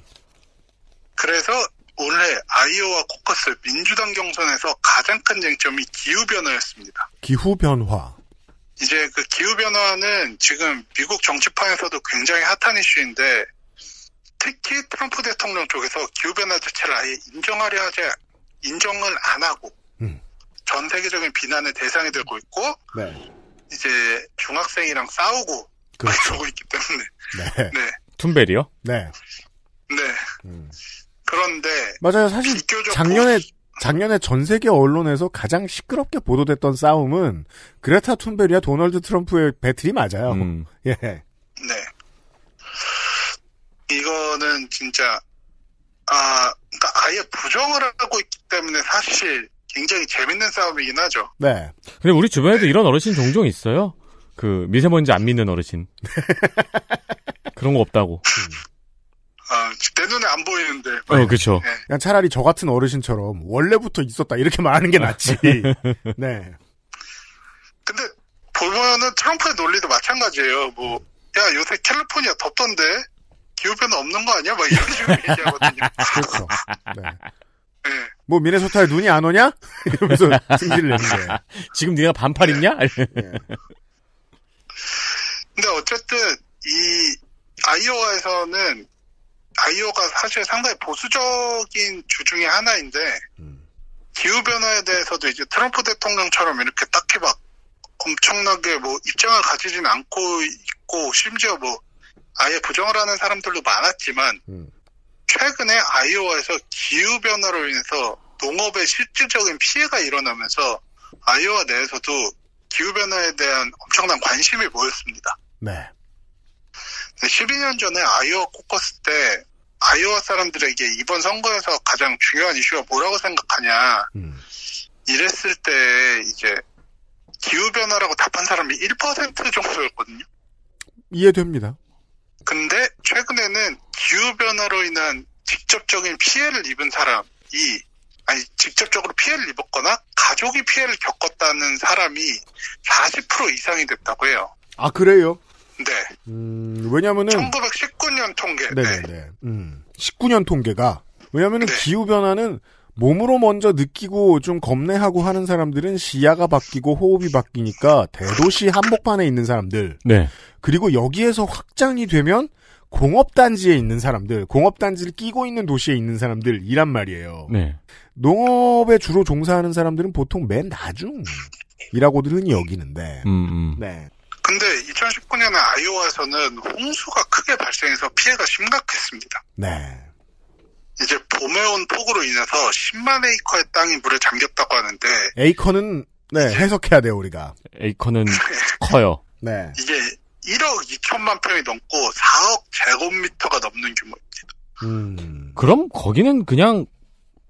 그래서 원래 아이오와 코커스 민주당 경선에서 가장 큰 쟁점이 기후 변화였습니다. 기후 변화. 이제 그 기후 변화는 지금 미국 정치판에서도 굉장히 핫한 이슈인데 특히 트럼프 대통령 쪽에서 기후 변화 자체를 아예 인정하려 하지 인정을 안 하고 음. 전 세계적인 비난의 대상이 되고 있고 네. 이제 중학생이랑 싸우고 그렇죠. 그러고 있기 때문에 네. 네, 툰베리요? 네. 네. 그런데 맞아요. 사실 비교적 작년에 작년에 전 세계 언론에서 가장 시끄럽게 보도됐던 싸움은 그레타 툰베리와 도널드 트럼프의 배틀이 맞아요. 음. *laughs* 예. 네. 이거는 진짜 아 그러니까 아예 부정을 하고 있기 때문에 사실 굉장히 재밌는 싸움이긴 하죠. 네. 근데 우리 주변에도 이런 어르신 종종 있어요. 그 미세먼지 안 믿는 어르신. *laughs* 그런 거 없다고. 아, 내 눈에 안 보이는데. 어, 그쵸. 그냥 차라리 저 같은 어르신처럼 원래부터 있었다 이렇게 말하는 게 낫지. *laughs* 네. 근데 보면은 트럼프의 논리도 마찬가지예요. 뭐, 야, 요새 캘리포니아 덥던데? 기후변화 없는 거 아니야? 막 이런 식으로 *laughs* 얘기하거든요. 그렇죠. 네. 뭐 미네소타에 눈이 안 오냐? *laughs* 이러면서 승질을 내는 거예요. 지금 네가 반팔 입냐? 근데 어쨌든 이 아이오와에서는 아이오가 사실 상당히 보수적인 주 중에 하나인데 기후 변화에 대해서도 이제 트럼프 대통령처럼 이렇게 딱히 막 엄청나게 뭐 입장을 가지진 않고 있고 심지어 뭐 아예 부정을 하는 사람들도 많았지만 최근에 아이오와에서 기후 변화로 인해서 농업에 실질적인 피해가 일어나면서 아이오와 내에서도 기후 변화에 대한 엄청난 관심이 모였습니다. 네. 12년 전에 아이오와 코커스 때 아이오와 사람들에게 이번 선거에서 가장 중요한 이슈가 뭐라고 생각하냐 이랬을 때 이제 기후 변화라고 답한 사람이 1% 정도였거든요. 이해됩니다. 근데 최근에는 기후 변화로 인한 직접적인 피해를 입은 사람이 아니 직접적으로 피해를 입었거나 가족이 피해를 겪었다는 사람이 40% 이상이 됐다고 해요. 아 그래요? 네. 음, 왜냐면은 1919년 통계. 네. 네네 네. 음, 19년 통계가 왜냐면은 기후 변화는 몸으로 먼저 느끼고 좀 겁내하고 하는 사람들은 시야가 바뀌고 호흡이 바뀌니까 대도시 한복판에 있는 사람들 네. 그리고 여기에서 확장이 되면 공업단지에 있는 사람들, 공업단지를 끼고 있는 도시에 있는 사람들이란 말이에요. 네. 농업에 주로 종사하는 사람들은 보통 맨 나중이라고들 흔히 여기는데. 음, 음. 네. 근데 2019년에 아이오와에서는 홍수가 크게 발생해서 피해가 심각했습니다. 네. 이제 봄에 온 폭우로 인해서 10만 에이커의 땅이 물에 잠겼다고 하는데 에이커는 네, 해석해야 돼요, 우리가. 에이커는 *laughs* 커요. 네. 이게 1억 2천만 평이 넘고 4억 제곱미터가 넘는 규모입니다. 음. 그럼 거기는 그냥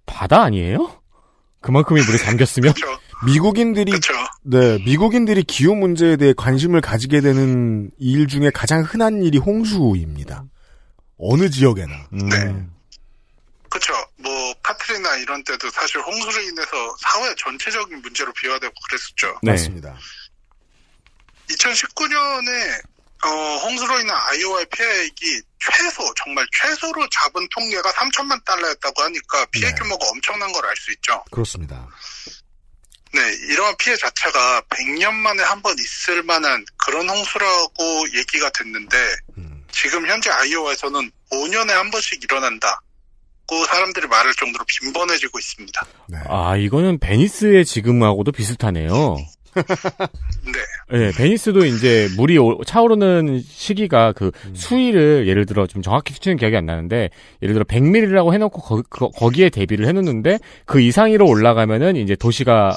바다 아니에요? 그만큼이 물에 잠겼으면? 미국인들이 네 미국인들이 기후 문제에 대해 관심을 가지게 되는 일 중에 가장 흔한 일이 홍수입니다. 어느 지역에나. 네. 그렇죠. 뭐 카트리나 이런 때도 사실 홍수로 인해서 사회 전체적인 문제로 비화되고 그랬었죠. 네. 맞습니다. 2019년에 어, 홍수로 인한 아이오와의 피해액이 최소 정말 최소로 잡은 통계가 3천만 달러였다고 하니까 피해 규모가 엄청난 걸 알 수 있죠. 그렇습니다. 네, 이러한 피해 자체가 100년 만에 한 번 있을 만한 그런 홍수라고 얘기가 됐는데 지금 현재 아이오와에서는 5년에 한 번씩 일어난다 고 사람들이 말할 정도로 빈번해지고 있습니다. 아, 이거는 베니스의 지금하고도 비슷하네요. 네. 네, 베니스도 이제 물이 오- 차오르는 시기가 그 수위를 예를 들어 좀 정확히 수치는 기억이 안 나는데 예를 들어 100mm라고 해놓고 거, 기에 대비를 해놓는데 그 이상으로 올라가면은 이제 도시가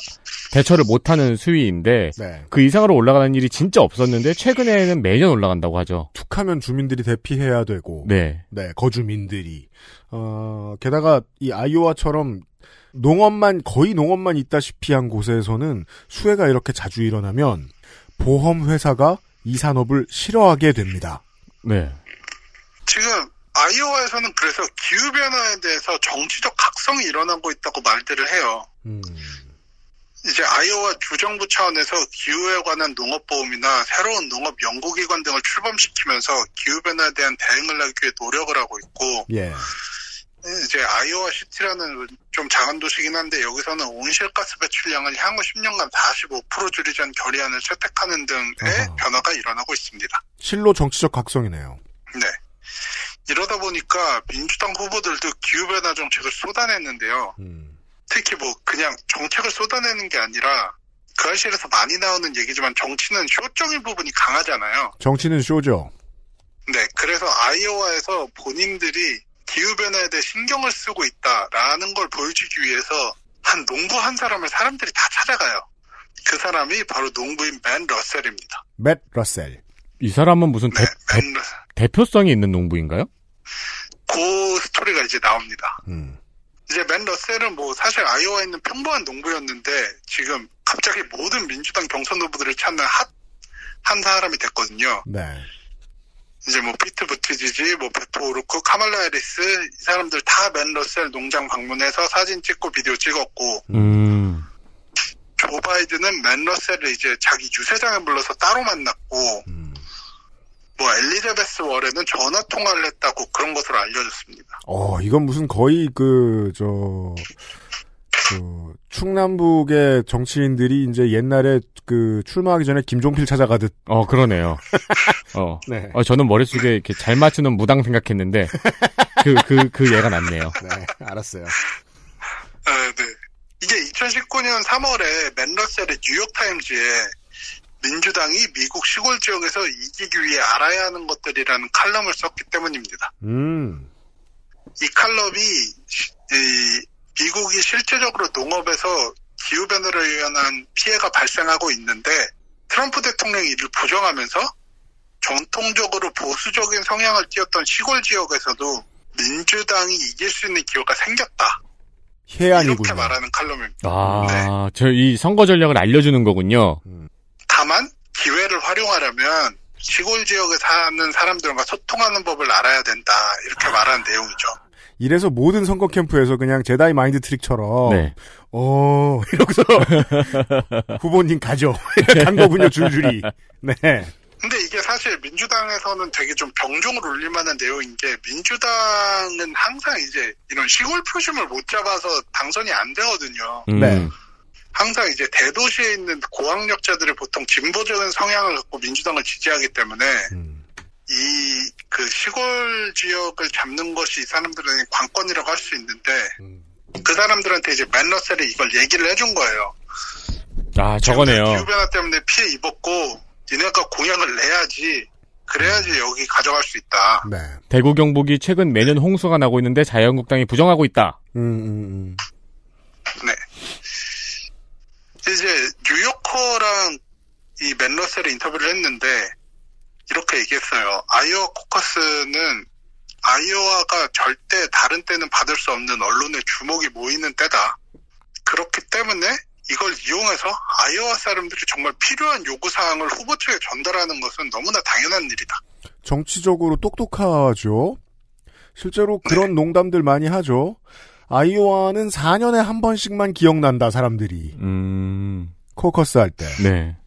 대처를 못하는 수위인데 네. 그 이상으로 올라가는 일이 진짜 없었는데 최근에는 매년 올라간다고 하죠. 툭하면 주민들이 대피해야 되고. 네. 네, 거주민들이. 어, 게다가 이 아이오와처럼 농업만, 거의 농업만 있다시피 한 곳에서는 수해가 이렇게 자주 일어나면 보험 회사가 이 산업을 싫어하게 됩니다. 네. 지금 아이오와에서는 그래서 기후 변화에 대해서 정치적 각성이 일어나고 있다고 말들을 해요. 이제 아이오와 주정부 차원에서 기후에 관한 농업보험이나 새로운 농업 연구기관 등을 출범시키면서 기후변화에 대한 대응을 하기 위해 노력을 하고 있고 예. 이제 아이오와 시티라는 좀 작은 도시긴 한데 여기서는 온실가스 배출량을 향후 10년간 45% 줄이자는 결의안을 채택하는 등의 변화가 일어나고 있습니다. 실로 정치적 각성이네요. 네. 이러다 보니까 민주당 후보들도 기후변화 정책을 쏟아냈는데요. 특히 뭐 그냥 정책을 쏟아내는 게 아니라 그 알실에서 많이 나오는 얘기지만 정치는 쇼적인 부분이 강하잖아요. 정치는 쇼죠. 네, 그래서 아이오와에서 본인들이 기후변화에 대해 신경을 쓰고 있다라는 걸 보여주기 위해서 한 농부 한 사람을 사람들이 다 찾아가요. 그 사람이 바로 농부인 맨 러셀입니다. 맷 러셀. 이 사람은 무슨 대, 맨 러셀. 대표성이 있는 농부인가요? 그 스토리가 이제 나옵니다. 음. 이제 맨 러셀은 뭐 사실 아이오와에 있는 평범한 농부였는데 지금 갑자기 모든 민주당 경선 후보들을 찾는 핫한 사람이 됐거든요. 네. 이제 뭐 피트 부티지지, 뭐 베토 오로크, 카말라 해리스 이 사람들 다 맨 러셀 농장 방문해서 사진 찍고 비디오 찍었고 음. 조 바이든은 맨 러셀을 이제 자기 유세장에 불러서 따로 만났고 뭐 엘리자베스 워런은 전화 통화를 했다고 그런 것으로 알려졌습니다. 어, 이건 무슨 거의 그, 저, 그, 충남북의 정치인들이 이제 옛날에 그 출마하기 전에 김종필 찾아가듯. 어, 그러네요. *laughs* 어. 네. 어, 저는 머릿속에 이렇게 잘 맞추는 무당 생각했는데, 그, 그, 그 예가 낫네요. *laughs* 네, 알았어요. 아, 네. 이게 2019년 3월에 맨 러셀의 뉴욕타임즈에 민주당이 미국 시골 지역에서 이기기 위해 알아야 하는 것들이라는 칼럼을 썼기 때문입니다. 음. 이 칼럼이 시- 이 미국이 실제적으로 농업에서 기후변화로 인한 피해가 발생하고 있는데 트럼프 대통령이 이를 부정하면서 전통적으로 보수적인 성향을 띄었던 시골 지역에서도 민주당이 이길 수 있는 기회가 생겼다. 해안이군요. 이렇게 말하는 칼럼입니다. 아, 저이 선거 전략을 알려주는 거군요. 다만 기회를 활용하려면 시골 지역에 사는 사람들과 소통하는 법을 알아야 된다. 이렇게 말하는 내용이죠. 이래서 모든 선거 캠프에서 그냥 제다이 마인드 트릭처럼 네. 어 *laughs* 이러고서 *laughs* 후보님 가죠 *laughs* 간 거군요 줄줄이 네 근데 이게 사실 민주당에서는 되게 좀 병종을 울릴 만한 내용인 게 민주당은 항상 이제 이런 시골 표심을 못 잡아서 당선이 안 되거든요. 음. 네. 항상 이제 대도시에 있는 고학력자들이 보통 진보적인 성향을 갖고 민주당을 지지하기 때문에 이 그 시골 지역을 잡는 것이 이 사람들은 관건이라고 할 수 있는데 그 사람들한테 이제 맨러셀이 이걸 얘기를 해준 거예요. 아, 저거네요. 기후변화 때문에 피해 입었고 니네가 공약을 내야지 그래야지 여기 가져갈 수 있다. 네. 대구 경북이 최근 매년 홍수가 나고 있는데 자유한국당이 부정하고 있다. 음, 음, 음. 네. 이제 뉴요커랑 이 맨러셀의 인터뷰를 했는데 이렇게 얘기했어요. 아이오와 코커스는 아이오와가 절대 다른 때는 받을 수 없는 언론의 주목이 모이는 때다. 그렇기 때문에 이걸 이용해서 아이오와 사람들이 정말 필요한 요구사항을 후보 측에 전달하는 것은 너무나 당연한 일이다. 정치적으로 똑똑하죠 실제로 그런 농담들 많이 하죠 아이오와는 4년에 한 번씩만 기억난다 사람들이 음. 코커스 할 때 네.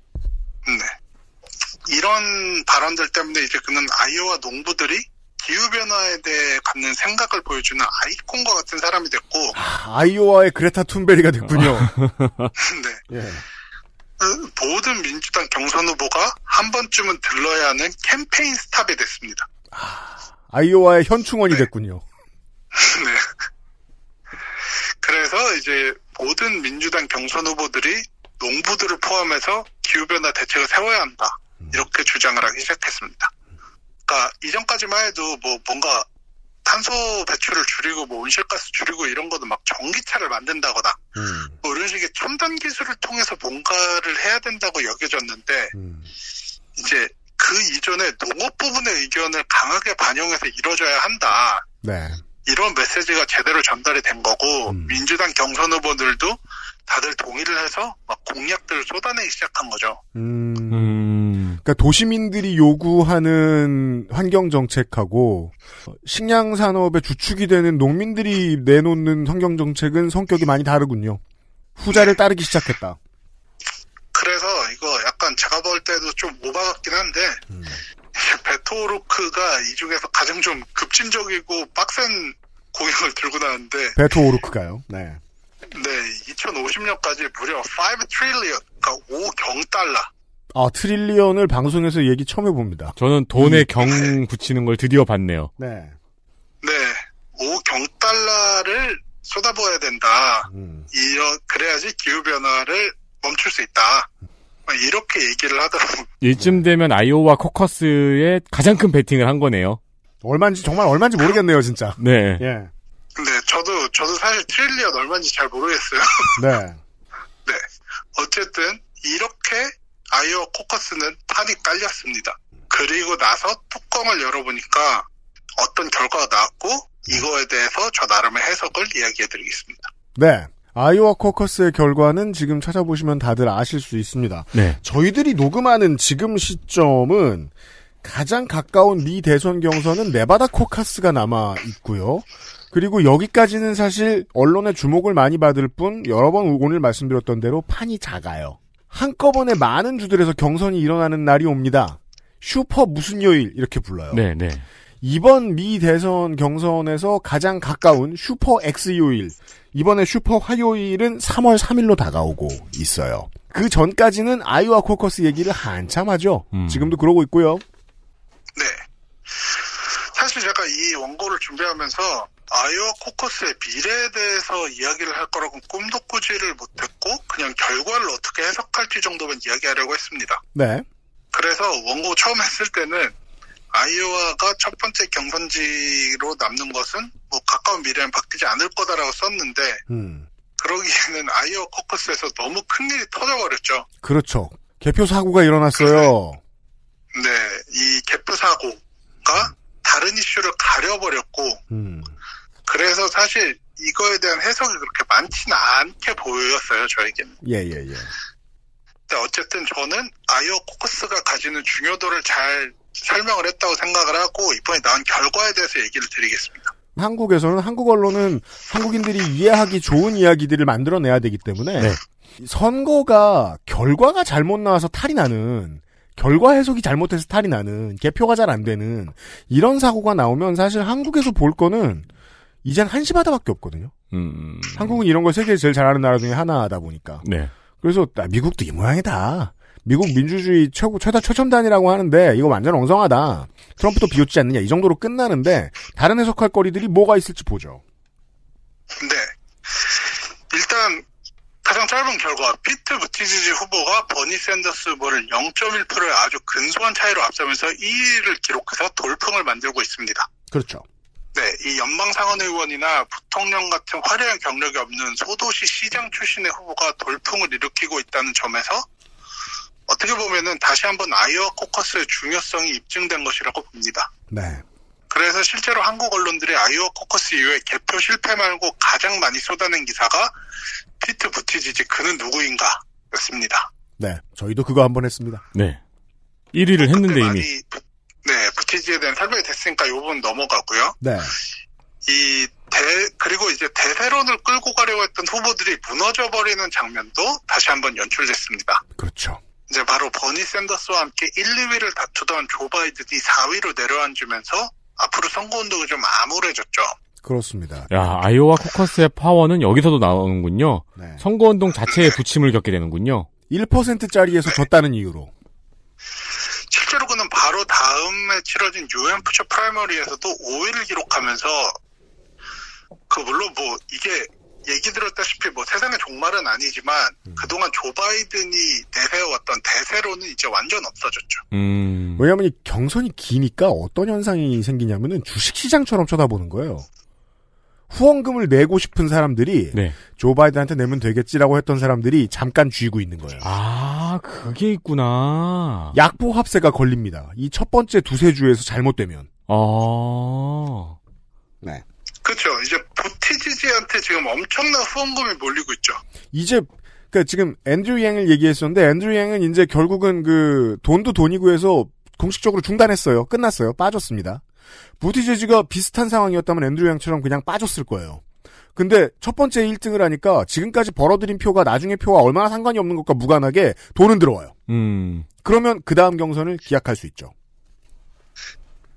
이런 발언들 때문에 이제 그는 아이오와 농부들이 기후변화에 대해 갖는 생각을 보여주는 아이콘과 같은 사람이 됐고, 아이오와의 그레타 툰베리가 됐군요 *laughs* 네. 예. 그 모든 민주당 경선 후보가 한 번쯤은 들러야 하는 캠페인 스탑이 됐습니다. 아 이오와의 현충원이 됐군요 *laughs* 네. 그래서 이제 모든 민주당 경선 후보들이 농부들을 포함해서 기후변화 대책을 세워야 한다. 이렇게 주장을 하기 시작했습니다. 그러니까 이전까지만 해도 뭐 뭔가 탄소 배출을 줄이고 뭐 온실가스 줄이고 이런 거는 막 전기차를 만든다거나 뭐 이런 식의 첨단 기술을 통해서 뭔가를 해야 된다고 여겨졌는데 이제 그 이전에 농업 부분의 의견을 강하게 반영해서 이루어져야 한다. 네. 이런 메시지가 제대로 전달이 된 거고 민주당 경선 후보들도 다들 동의를 해서 막 공약들을 쏟아내기 시작한 거죠. 음. 그러니까 도시민들이 요구하는 환경 정책하고 식량 산업의 주축이 되는 농민들이 내놓는 환경 정책은 성격이 많이 다르군요. 후자를 따르기 시작했다. 그래서 이거 약간 제가 볼 때도 좀 오바 같긴 한데 베토르크가 이 중에서 가장 좀 급진적이고 빡센 공약을 들고 나왔는데 베토 오르크가요. 네. 네 2050년까지 무려 5 트릴리언 그러니까 5경 달러 아 트릴리언을 방송에서 얘기 처음 해봅니다. 저는 돈에 경 붙이는 걸 드디어 봤네요. 네. 네 5경 달러를 쏟아부어야 된다. 이러 그래야지 기후 변화를 멈출 수 있다. 이렇게 얘기를 하더라고요. 이쯤 되면 아이오와 코커스의 가장 큰 베팅을 한 거네요. 얼마인지 정말 얼마인지 모르겠네요, 진짜. 네. 예. 근데 저도 저도 사실 트릴리언 얼마인지 잘 모르겠어요. 네. *laughs* 네. 어쨌든 이렇게 아이오와 코커스는 판이 깔렸습니다. 그리고 나서 뚜껑을 열어보니까 어떤 결과가 나왔고 이거에 대해서 저 나름의 해석을 이야기해드리겠습니다. 네. 아이오와 코커스의 결과는 지금 찾아보시면 다들 아실 수 있습니다. 네. 저희들이 녹음하는 지금 시점은 가장 가까운 미 대선 경선은 네바다 코커스가 남아 있고요. 그리고 여기까지는 사실 언론의 주목을 많이 받을 뿐 여러 번 오늘 말씀드렸던 대로 판이 작아요. 한꺼번에 많은 주들에서 경선이 일어나는 날이 옵니다. 슈퍼 무슨 요일 이렇게 불러요. 네, 네. 이번 미 대선 경선에서 가장 가까운 슈퍼 X 요일, 이번에 슈퍼 화요일은 3월 3일로 다가오고 있어요. 그 전까지는 아이오와 코커스 얘기를 한참 하죠. 음. 지금도 그러고 있고요. 사실 제가 이 원고를 준비하면서 아이오와 코커스의 미래에 대해서 이야기를 할 거라고 꿈도 꾸지를 못했고 그냥 결과를 어떻게 해석할지 정도만 이야기하려고 했습니다. 네. 그래서 원고 처음 했을 때는 아이오와가 첫 번째 경선지로 남는 것은 뭐 가까운 미래는 바뀌지 않을 거다라고 썼는데 음. 그러기에는 아이오와 코커스에서 너무 큰일이 터져버렸죠. 그렇죠. 개표 사고가 일어났어요. 네, 이 개표 사고가 다른 이슈를 가려버렸고 음. 그래서 사실 이거에 대한 해석이 그렇게 많지는 않게 보였어요 저에게는. 예, 예, 예. 근데 어쨌든 저는 아이오 코커스가 가지는 중요도를 잘 설명을 했다고 생각을 하고 이번에 나온 결과에 대해서 얘기를 드리겠습니다. 한국에서는 한국 언론은 한국인들이 이해하기 좋은 이야기들을 만들어내야 되기 때문에 네. 선거가 결과가 잘못 나와서 탈이 나는 결과 해석이 잘못해서 탈이 나는 개표가 잘 안 되는 이런 사고가 나오면 사실 한국에서 볼 거는 이젠 한시바다밖에 없거든요. 음. 한국은 이런 걸 세계에서 제일 잘하는 나라 중에 하나다 보니까. 네. 그래서 아, 미국도 이 모양이다. 미국 민주주의 최고 최다 최첨단이라고 하는데 이거 완전 엉성하다. 트럼프도 비웃지 않느냐 이 정도로 끝나는데 다른 해석할 거리들이 뭐가 있을지 보죠. 네. 일단 가장 짧은 결과 피트 부티지지 후보가 버니 샌더스 후보를 0.1%의 아주 근소한 차이로 앞서면서 2위를 기록해서 돌풍을 만들고 있습니다. 그렇죠. 네, 이 연방 상원 의원이나 부통령 같은 화려한 경력이 없는 소도시 시장 출신의 후보가 돌풍을 일으키고 있다는 점에서 어떻게 보면은 다시 한번 아이오와 코커스의 중요성이 입증된 것이라고 봅니다. 네. 그래서 실제로 한국 언론들이 아이오와 코커스 이후에 개표 실패 말고 가장 많이 쏟아낸 기사가 피트 부티지지 그는 누구인가 였습니다. 네. 저희도 그거 한번 했습니다. 네. 1위를 했는데 이미. 네, 부티지에 대한 설명이 됐으니까 이 부분 넘어가고요. 네. 이 대, 그리고 이제 대세론을 끌고 가려고 했던 후보들이 무너져 버리는 장면도 다시 한번 연출됐습니다. 그렇죠. 이제 바로 버니 샌더스와 함께 1, 2위를 다투던 조 바이든이 4위로 내려앉으면서 앞으로 선거운동이 좀 암울해졌죠. 그렇습니다. 야, 아이오와 코커스의 파워는 여기서도 나오는군요. 네. 선거운동 자체에 부침을 겪게 되는군요. 1%짜리에서 졌다는 이유로. 바로 다음에 치러진 뉴햄프셔 primary에서도 5위를 기록하면서 그 물론 뭐 이게 얘기 들었다시피 뭐 세상의 종말은 아니지만 그동안 조 바이든이 내세워왔던 대세론은 이제 완전 없어졌죠. 음. 왜냐하면 이 경선이 기니까 어떤 현상이 생기냐면은 주식시장처럼 쳐다보는 거예요. 후원금을 내고 싶은 사람들이 네. 조 바이든한테 내면 되겠지라고 했던 사람들이 잠깐 쥐고 있는 거예요. 아, 그게 있구나. 약보 합세가 걸립니다. 이 첫 번째 두세 주에서 잘못되면. 아. 네. 그렇죠. 이제 부티지지한테 지금 엄청난 후원금이 몰리고 있죠. 이제 그러니까 지금 앤드류 양을 얘기했었는데 앤드류 양은 이제 결국은 그 돈도 돈이고 해서 공식적으로 중단했어요. 끝났어요. 빠졌습니다. 부티지지가 비슷한 상황이었다면 앤드류 양처럼 그냥 빠졌을 거예요. 근데 첫 번째 1등을 하니까 지금까지 벌어들인 표가 나중에 표와 얼마나 상관이 없는 것과 무관하게 돈은 들어와요. 음. 그러면 그 다음 경선을 기약할 수 있죠.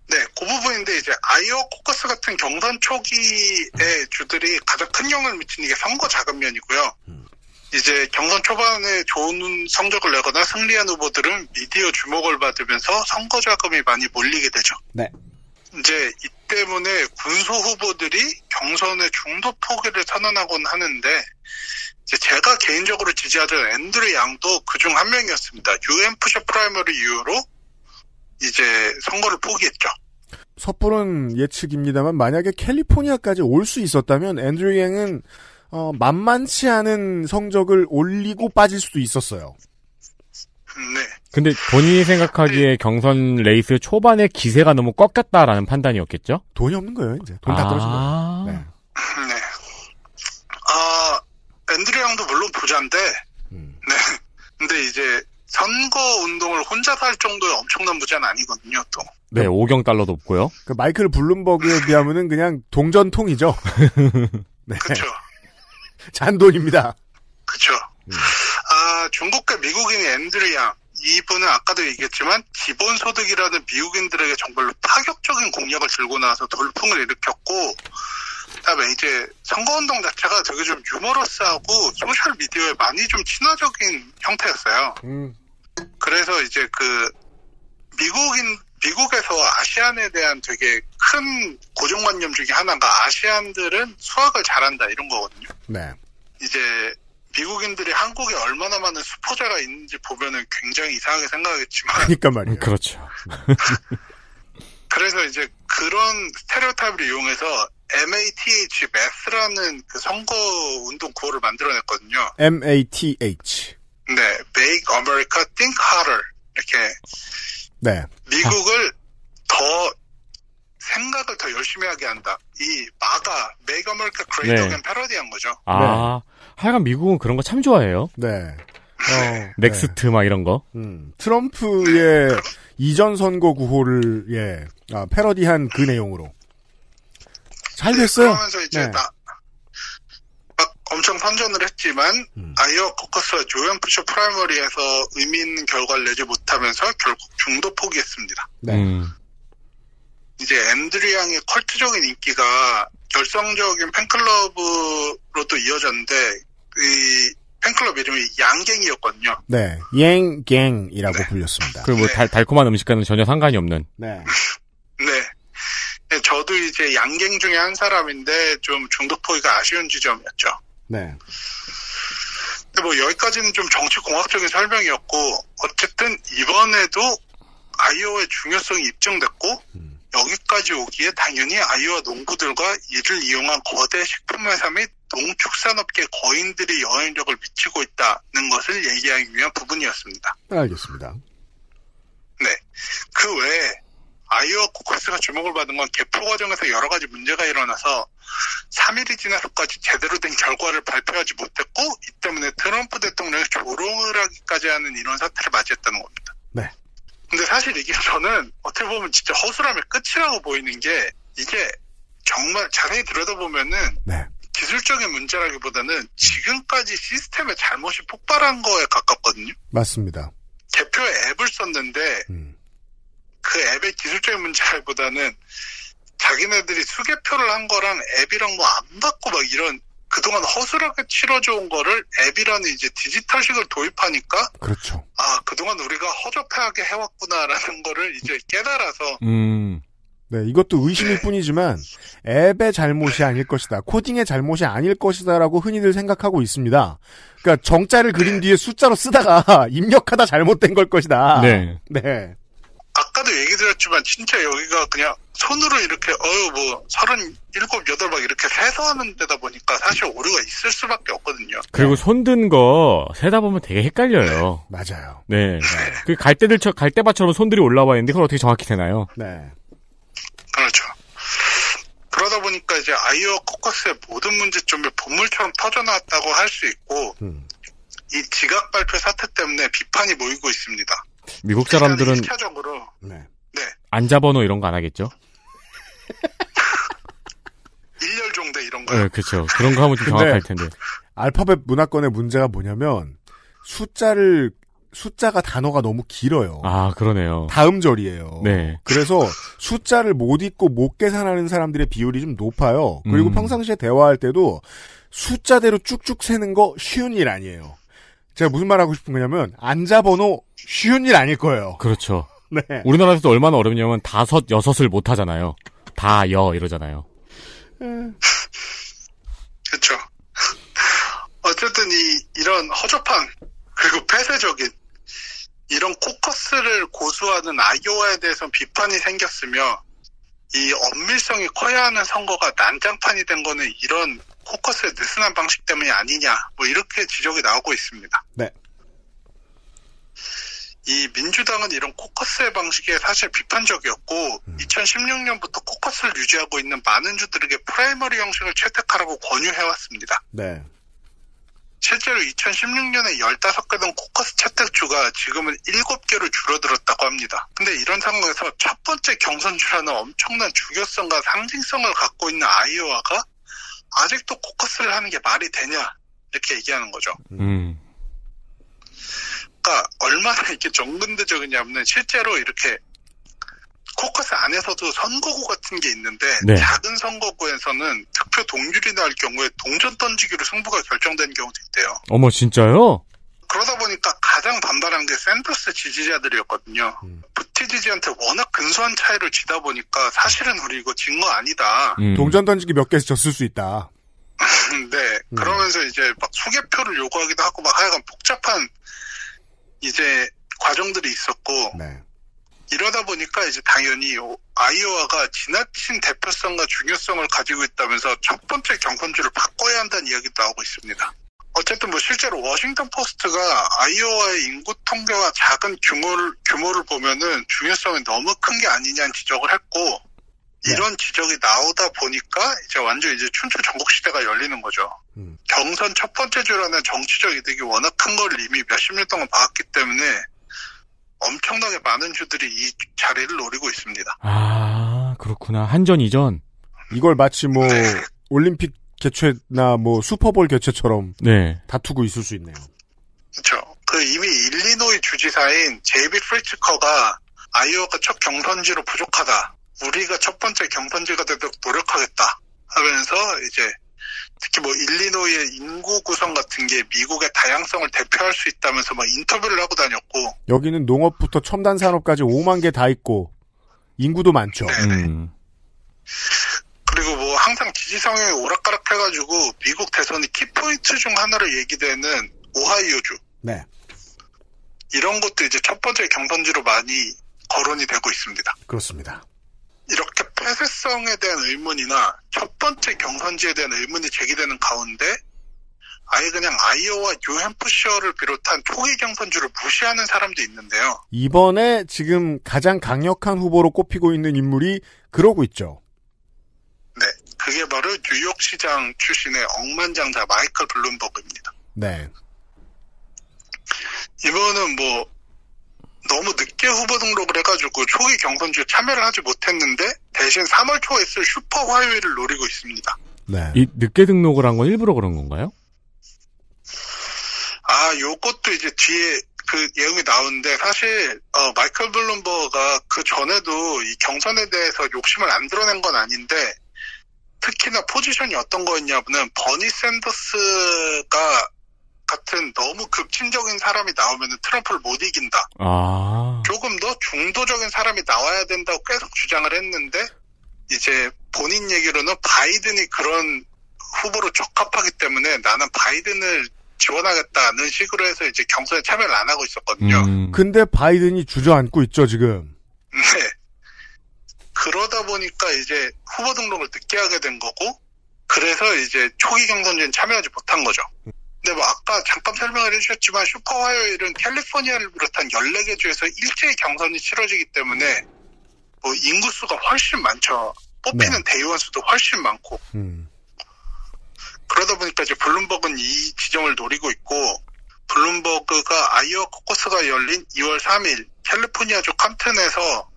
네, 그 부분인데 이제 아이오 코커스 같은 경선 초기의 주들이 가장 큰 영향을 미치는 게 선거 자금 면이고요. 이제 경선 초반에 좋은 성적을 내거나 승리한 후보들은 미디어 주목을 받으면서 선거 자금이 많이 몰리게 되죠. 네. 이제 이 때문에 군소 후보들이 경선의 중도 포기를 선언하곤 하는데 이제 제가 개인적으로 지지하던 앤드류 양도 그중 한 명이었습니다. 뉴햄프셔 프라이머리 이후로 이제 선거를 포기했죠. 섣부른 예측입니다만 만약에 캘리포니아까지 올 수 있었다면 앤드류 양은 어, 만만치 않은 성적을 올리고 빠질 수도 있었어요. 네. 근데 본인이 생각하기에 경선 레이스 초반에 기세가 너무 꺾였다라는 판단이었겠죠? 돈이 없는 거예요, 이제. 돈 다 떨어진 거예요. 아. 네. 네. 아, 앤드류양도 물론 부자인데, 네. 근데 이제 선거 운동을 혼자서 할 정도의 엄청난 부자는 아니거든요, 또. 네, 5경 달러도 없고요. 그 마이클 블룸버그에 비하면은 그냥 동전통이죠. *laughs* 네. 그쵸. 잔돈입니다. 그쵸. 아, 중국계 미국인 앤드류 양. 이분은 아까도 얘기했지만 기본소득이라는 미국인들에게 정말로 파격적인 공약을 들고 나와서 돌풍을 일으켰고 그다음에 이제 선거운동 자체가 되게 좀 유머러스하고 소셜 미디어에 많이 좀 친화적인 형태였어요. 음. 그래서 이제 그 미국인 미국에서 아시안에 대한 되게 큰 고정관념 중에 하나가 아시안들은 수학을 잘한다 이런 거거든요. 네. 이제 미국인들이 한국에 얼마나 많은 수포자가 있는지 보면은 굉장히 이상하게 생각하겠지만 그러니까 말이에요. 그렇죠. *laughs* 그래서 이제 그런 스테레오타입을 이용해서 MATH, MES라는 그 선거 운동 구호를 만들어냈거든요. M-A-T-H. 네, Make America Think Harder 이렇게 네. 미국을 더 생각을 더 열심히 하게 한다. 이 MAGA Make America Great 네. Again 패러디한 거죠. 아, 하여간 미국은 그런 거 참 좋아해요. 네. 어, Next 막 이런 거. 음, 트럼프의 이전 선거 구호를 예 아, 패러디한 그 내용으로 잘 됐어요. 그러면서 이제 네. 나, 막 엄청 선전을 했지만 음. 아이오와 코커스와 뉴햄프셔 프라이머리에서 의미 있는 결과를 내지 못하면서 결국 중도 포기했습니다. 네. 음. 이제 앤드류 양의 컬트적인 인기가 결성적인 팬클럽으로 또 이어졌는데 이 팬클럽 이름이 양갱이었거든요. 네, 갱갱이라고 불렸습니다. 그뭐 달콤한 음식과는 전혀 상관이 없는. 네. 네. 네, 저도 이제 양갱 중에 한 사람인데 좀 중도 포기가 아쉬운 지점이었죠. 네. 근데 뭐 여기까지는 좀 정치 공학적인 설명이었고 어쨌든 이번에도 아이오의 중요성이 입증됐고 여기까지 오기에 당연히 아이오와 농부들과 이를 이용한 거대 식품회사 및 농축산업계 거인들이 영향력을 미치고 있다는 것을 얘기하기 위한 부분이었습니다. 알겠습니다. 네. 그 외에 아이오와 코커스가 주목을 받은 건 개표 과정에서 여러 가지 문제가 일어나서 3일이 지나서까지 제대로 된 결과를 발표하지 못했고 이 때문에 트럼프 대통령이 조롱을 하기까지 하는 이런 사태를 맞이했다는 겁니다. 네. 근데 사실 이게 저는 어떻게 보면 진짜 허술함의 끝이라고 보이는 게 이게 정말 자세히 들여다보면은 네. 기술적인 문제라기보다는 지금까지 시스템의 잘못이 폭발한 거에 가깝거든요. 맞습니다. 개표에 앱을 썼는데 그 앱의 기술적인 문제보다는 자기네들이 수개표를 한 거랑 앱이랑 뭐 안 받고 막 이런 그동안 허술하게 치러져온 거를 앱이라는 이제 디지털식을 도입하니까 그렇죠. 아 그동안 우리가 허접하게 해왔구나라는 *laughs* 거를 이제 깨달아서 음. 네, 이것도 의심일 뿐이지만 앱의 잘못이 아닐 것이다. 코딩의 잘못이 아닐 것이다라고 흔히들 생각하고 있습니다. 그러니까 정자를 그린 뒤에 숫자로 쓰다가 *laughs* 입력하다 잘못된 걸 것이다. 네. 네. 아까도 얘기 드렸지만 진짜 여기가 그냥 손으로 이렇게 어유 뭐 서른 일곱 여덟 막 이렇게 세서 하는 데다 보니까 사실 오류가 있을 수밖에 없거든요. 그리고 손든 거 세다 보면 되게 헷갈려요. 맞아요. 네. 그 갈대들처 갈대밭처럼 손들이 올라와 있는데 그걸 어떻게 정확히 되나요? 네. 그렇죠. 그러다 보니까 이제 아이오 코커스의 모든 문제점이 본물처럼 터져나왔다고 할 수 있고 이 지각 발표 사태 때문에 비판이 모이고 있습니다. 미국 사람들은 1차적으로 네. 안자번호 이런 거 안 하겠죠? *laughs* 일렬종대 이런 거. 네, 그렇죠. 그런 거 하면 좀 정확할 텐데. 알파벳 문화권의 문제가 뭐냐면 숫자를 숫자가 단어가 너무 길어요. 아, 그러네요. 다음 절이에요. 네. 그래서 숫자를 못 읽고 못 계산하는 사람들의 비율이 좀 높아요. 그리고 음. 평상시에 대화할 때도 숫자대로 쭉쭉 세는 거 쉬운 일 아니에요. 제가 무슨 말 하고 싶은 거냐면 안자 번호 쉬운 일 아닐 거예요. 그렇죠. 네. 우리나라에서도 얼마나 어렵냐면 다섯, 여섯을 못 하잖아요. 다, 여, 이러잖아요. 그렇죠. 어쨌든 이 이런 허접한 그리고 폐쇄적인 이런 코커스를 고수하는 아이오와에 대해서 비판이 생겼으며 이 엄밀성이 커야 하는 선거가 난장판이 된 거는 이런 코커스의 느슨한 방식 때문이 아니냐 뭐 이렇게 지적이 나오고 있습니다. 네. 이 민주당은 이런 코커스의 방식에 사실 비판적이었고 2016년부터 코커스를 유지하고 있는 많은 주들에게 프라이머리 형식을 채택하라고 권유해왔습니다. 네. 실제로 2016년에 15개던 코커스 채택주가 지금은 7개로 줄어들었다고 합니다. 근데 이런 상황에서 첫 번째 경선주라는 엄청난 주목성과 상징성을 갖고 있는 아이오와가 아직도 코커스를 하는 게 말이 되냐 이렇게 얘기하는 거죠. 음. 그러니까 얼마나 이렇게 정근대적이냐면 실제로 이렇게 코커스 안에서도 선거구 같은 게 있는데 네. 작은 선거구에서는 득표 동률이 나올 경우에 동전 던지기로 승부가 결정되는 경우도 있대요. 어머, 진짜요? 그러다 보니까 가장 반발한 게 샌더스 지지자들이었거든요. 부티지지한테 워낙 근소한 차이를 지다 보니까 사실은 우리 이거 진 거 아니다. 음. 동전 던지기 몇 개에서 졌을 수 있다. *laughs* 네. 그러면서 이제 막 수개표를 요구하기도 하고 막 하여간 복잡한 이제 과정들이 있었고 네. 이러다 보니까 이제 당연히 오- 아이오와가 지나친 대표성과 중요성을 가지고 있다면서 첫 번째 경선주를 바꿔야 한다는 이야기도 나오고 있습니다. 어쨌든 뭐 실제로 워싱턴 포스트가 아이오와의 인구 통계와 작은 규모를, 규모를 보면은 중요성이 너무 큰 게 아니냐는 지적을 했고 이런 지적이 나오다 보니까 이제 완전 이제 춘추 전국 시대가 열리는 거죠. 경선 첫 번째 주라는 정치적 이득이 워낙 큰 걸 이미 몇십 년 동안 봐왔기 때문에 엄청나게 많은 주들이 이 자리를 노리고 있습니다. 아, 그렇구나. 한전 이전. 이걸 마치 뭐 올림픽 개최나 뭐 슈퍼볼 개최처럼 네. 다투고 있을 수 있네요. 그렇죠. 그 이미 일리노이 주지사인 제이비 프리츠커가 아이오가 첫 경선지로 부족하다. 우리가 첫 번째 경선지가 되도록 노력하겠다. 하면서 이제 특히 뭐 일리노이의 인구 구성 같은 게 미국의 다양성을 대표할 수 있다면서 막 인터뷰를 하고 다녔고 여기는 농업부터 첨단 산업까지 5만 개 다 있고 인구도 많죠. 음. 그리고 뭐 항상 지지 성향이 오락가락 해가지고 미국 대선의 키포인트 중 하나로 얘기되는 오하이오주 네. 이런 것도 이제 첫 번째 경선지로 많이 거론이 되고 있습니다. 그렇습니다. 이렇게 폐쇄성에 대한 의문이나 첫 번째 경선지에 대한 의문이 제기되는 가운데 아예 그냥 아이오와 뉴햄프셔를 비롯한 초기 경선주를 무시하는 사람도 있는데요. 이번에 지금 가장 강력한 후보로 꼽히고 있는 인물이 그러고 있죠. 네, 그게 바로 뉴욕시장 출신의 억만장자 마이클 블룸버그입니다. 네. 이번은 뭐 너무 늦게 후보 등록을 해가지고 초기 경선주에 참여를 하지 못했는데 대신 3월 초에 있을 슈퍼 화요일을 노리고 있습니다. 네. 이 늦게 등록을 한 건 일부러 그런 건가요? 아, 요것도 이제 뒤에 그 내용이 나오는데 사실 어, 마이클 블룸버가 그 전에도 이 경선에 대해서 욕심을 안 드러낸 건 아닌데 특히나 포지션이 어떤 거였냐면은 버니 샌더스가 같은 너무 급진적인 사람이 나오면 트럼프를 못 이긴다. 아. 조금 더 중도적인 사람이 나와야 된다고 계속 주장을 했는데 이제 본인 얘기로는 바이든이 그런 후보로 적합하기 때문에 나는 바이든을 지원하겠다는 식으로 해서 이제 경선에 참여를 안 하고 있었거든요. 음. 근데 바이든이 주저앉고 있죠, 지금. 네. 그러다 보니까 이제 후보 등록을 늦게 하게 된 거고, 그래서 이제 초기 경선주엔 참여하지 못한 거죠. 근데 뭐 아까 잠깐 설명을 해주셨지만 슈퍼 화요일은 캘리포니아를 비롯한 14개 주에서 일제히 경선이 치러지기 때문에 뭐 인구수가 훨씬 많죠. 뽑히는 대의원 수도 훨씬 많고. 음. 그러다 보니까 이제 블룸버그는 이 지점을 노리고 있고 블룸버그가 아이오와 코커스가 열린 2월 3일 캘리포니아주 캄튼에서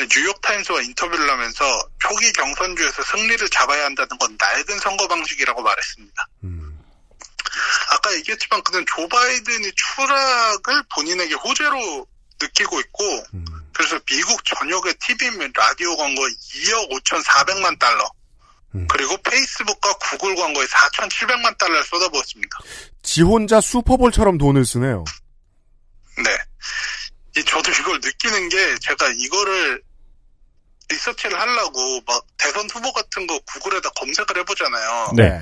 뉴욕타임스와 인터뷰를 하면서 초기 경선주에서 승리를 잡아야 한다는 건 낡은 선거 방식이라고 말했습니다. 아까 얘기했지만 그는 조 바이든이 추락을 본인에게 호재로 느끼고 있고 그래서 미국 전역의 TV 및 라디오 광고에 2억 5,400만 달러 그리고 페이스북과 구글 광고에 4,700만 달러를 쏟아부었습니다. 지 혼자 슈퍼볼처럼 돈을 쓰네요. 네. 이 저도 이걸 느끼는 게 제가 이거를 리서치를 하려고 막 대선 후보 같은 거 구글에다 검색을 해보잖아요. 네.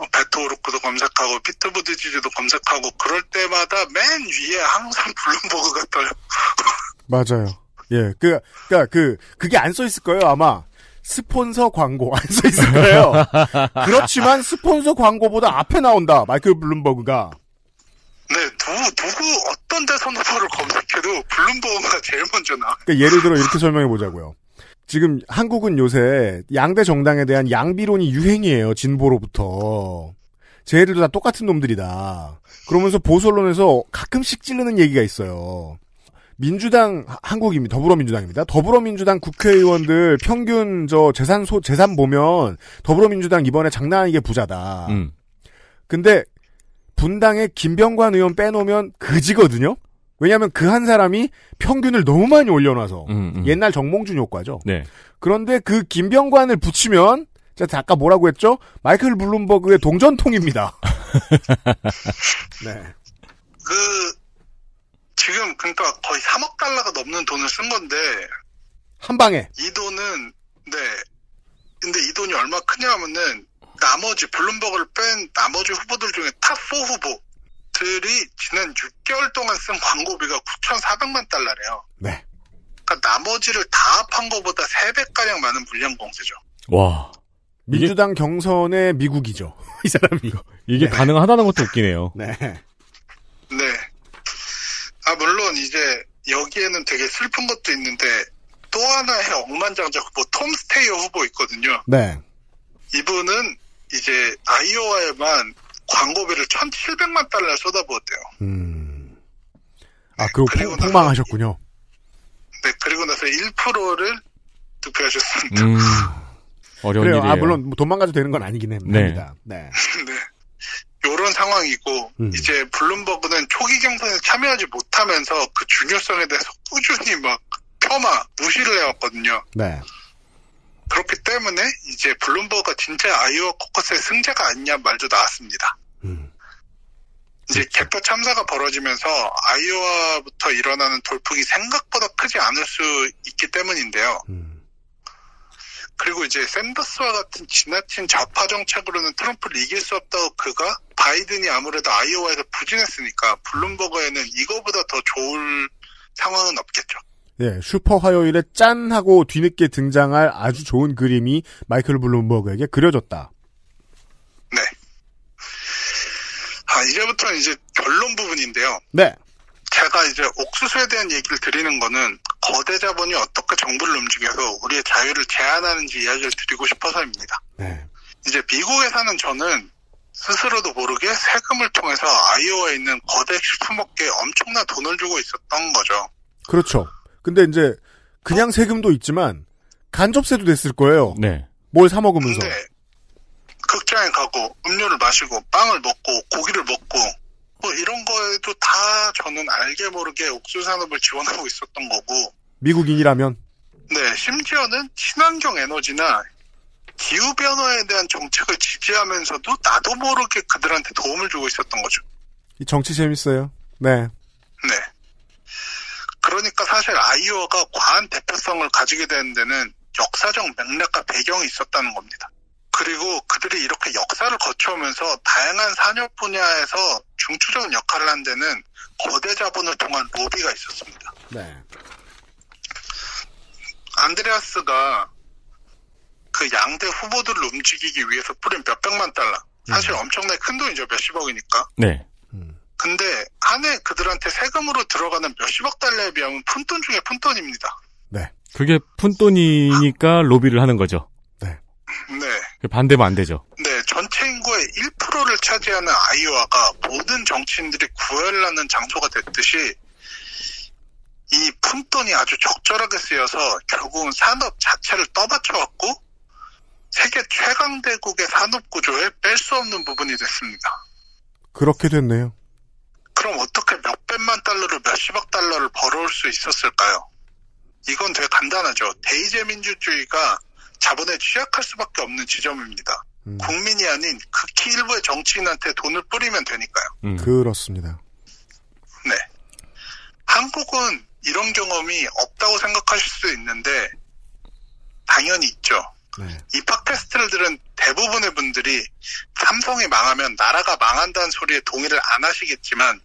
뭐 베토 오로크도 검색하고 피트 부티지지도 검색하고 그럴 때마다 맨 위에 항상 블룸버그가 떠요. 맞아요. 예, 그, 그니까 그, 그게 안 써 있을 거예요, 아마. 스폰서 광고 안 써 있을 거예요. *laughs* 그렇지만 스폰서 광고보다 앞에 나온다, 마이클 블룸버그가. 네, 누구, 누구 어떤 대선 후보를 검색해도 블룸버그가 제일 먼저 나와요. 그러니까 예를 들어 이렇게 설명해 보자고요. 지금 한국은 요새 양대 정당에 대한 양비론이 유행이에요, 진보로부터. 쟤들도 다 똑같은 놈들이다. 그러면서 보수 언론에서 가끔씩 찌르는 얘기가 있어요. 민주당 한국입니다. 더불어민주당입니다. 더불어민주당 국회의원들 평균 저 재산 소 재산 보면 더불어민주당 이번에 장난 아니게 부자다. 음. 근데 분당에 김병관 의원 빼놓으면 그지거든요. 왜냐하면 그 한 사람이 평균을 너무 많이 올려놔서 음, 음. 옛날 정몽준 효과죠. 네. 그런데 그 김병관을 붙이면 제가 아까 뭐라고 했죠? 마이클 블룸버그의 동전통입니다. *laughs* 네. 그 지금 그러니까 거의 3억 달러가 넘는 돈을 쓴 건데 한 방에 이 돈은 네 근데 이 돈이 얼마 크냐면은 나머지 블룸버그를 뺀 나머지 후보들 중에 top 4 후보 들이 지난 6개월 동안 쓴 광고비가 9,400만 달러래요. 네. 그러니까 나머지를 다 합한 것보다 3배가량 많은 물량 공세죠. 와. 민주당 경선의 미국이죠. *laughs* 이 사람이. 이게 네. 가능하다는 것도 웃기네요. 네. 네. 아, 물론 이제 여기에는 되게 슬픈 것도 있는데 또 하나의 억만장자 후보, 톰 스테이어 후보 있거든요. 네. 이분은 이제 아이오와에만 광고비를 1,700만 달러를 쏟아부었대요. 음. 아, 그거 폭, 폭망하셨군요. 네, 그리고 나서 1%를 득표하셨습니다. 음. *laughs* 어려운 그래요. 일이에요. 아, 물론 뭐 돈만 가지고 되는 건 아니긴 합니다. 네. *laughs* 네. 요런 상황이고, 음. 이제 블룸버그는 초기 경선에 참여하지 못하면서 그 중요성에 대해서 꾸준히 막 폄하, 무시를 해왔거든요. 네. 그렇기 때문에 이제 블룸버그가 진짜 아이오와 코커스의 승자가 아니냐 말도 나왔습니다. 음. 이제 그렇죠. 개표 참사가 벌어지면서 아이오와부터 일어나는 돌풍이 생각보다 크지 않을 수 있기 때문인데요. 음. 그리고 이제 샌더스와 같은 지나친 좌파 정책으로는 트럼프를 이길 수 없다고 그가 바이든이 아무래도 아이오와에서 부진했으니까 블룸버그에는 이거보다 더 좋을 상황은 없겠죠. 예, 슈퍼 화요일에 짠 하고 뒤늦게 등장할 아주 좋은 그림이 마이클 블룸버그에게 그려졌다. 네. 아, 이제부터는 이제 결론 부분인데요. 네. 제가 이제 옥수수에 대한 얘기를 드리는 거는 거대 자본이 어떻게 정부를 움직여서 우리의 자유를 제한하는지 이야기를 드리고 싶어서입니다. 네. 이제 미국에 사는 저는 스스로도 모르게 세금을 통해서 아이오와에 있는 거대 슈퍼마켓에 엄청난 돈을 주고 있었던 거죠. 그렇죠. 근데 이제 그냥 세금도 있지만 간접세도 됐을 거예요. 네. 뭘 사 먹으면서. 근데 극장에 가고 음료를 마시고 빵을 먹고 고기를 먹고 뭐 이런 거에도 다 저는 알게 모르게 옥수수 산업을 지원하고 있었던 거고 미국인이라면 네, 심지어는 친환경 에너지나 기후 변화에 대한 정책을 지지하면서도 나도 모르게 그들한테 도움을 주고 있었던 거죠. 이 정치 재밌어요. 네. 네. 그러니까 사실 아이오가 과한 대표성을 가지게 되는 데는 역사적 맥락과 배경이 있었다는 겁니다. 그리고 그들이 이렇게 역사를 거쳐오면서 다양한 산업 분야에서 중추적인 역할을 한 데는 거대 자본을 통한 로비가 있었습니다. 네. 안드레아스가 그 양대 후보들을 움직이기 위해서 뿌린 몇백만 달러. 사실 엄청나게 큰 돈이죠. 몇십억이니까. 네. 근데 한 해 그들한테 세금으로 들어가는 몇십억 달러에 비하면 푼돈 중에 푼돈입니다. 그게 푼돈이니까 로비를 하는 거죠. 네. 반대면 안 되죠. 네, 전체 인구의 1%를 차지하는 아이오와가 모든 정치인들이 구애를 하는 장소가 됐듯이 이 푼돈이 아주 적절하게 쓰여서 결국은 산업 자체를 떠받쳐왔고 세계 최강대국의 산업 구조에 뺄 수 없는 부분이 됐습니다. 그렇게 됐네요. 그럼 어떻게 몇백만 달러를 몇십억 달러를 벌어올 수 있었을까요? 이건 되게 간단하죠. 대의제 민주주의가 자본에 취약할 수밖에 없는 지점입니다. 국민이 아닌 극히 일부의 정치인한테 돈을 뿌리면 되니까요. 음. 그렇습니다. 네. 한국은 이런 경험이 없다고 생각하실 수 있는데 당연히 있죠. 네. 이 팟캐스트를 들은 대부분의 분들이 삼성이 망하면 나라가 망한다는 소리에 동의를 안 하시겠지만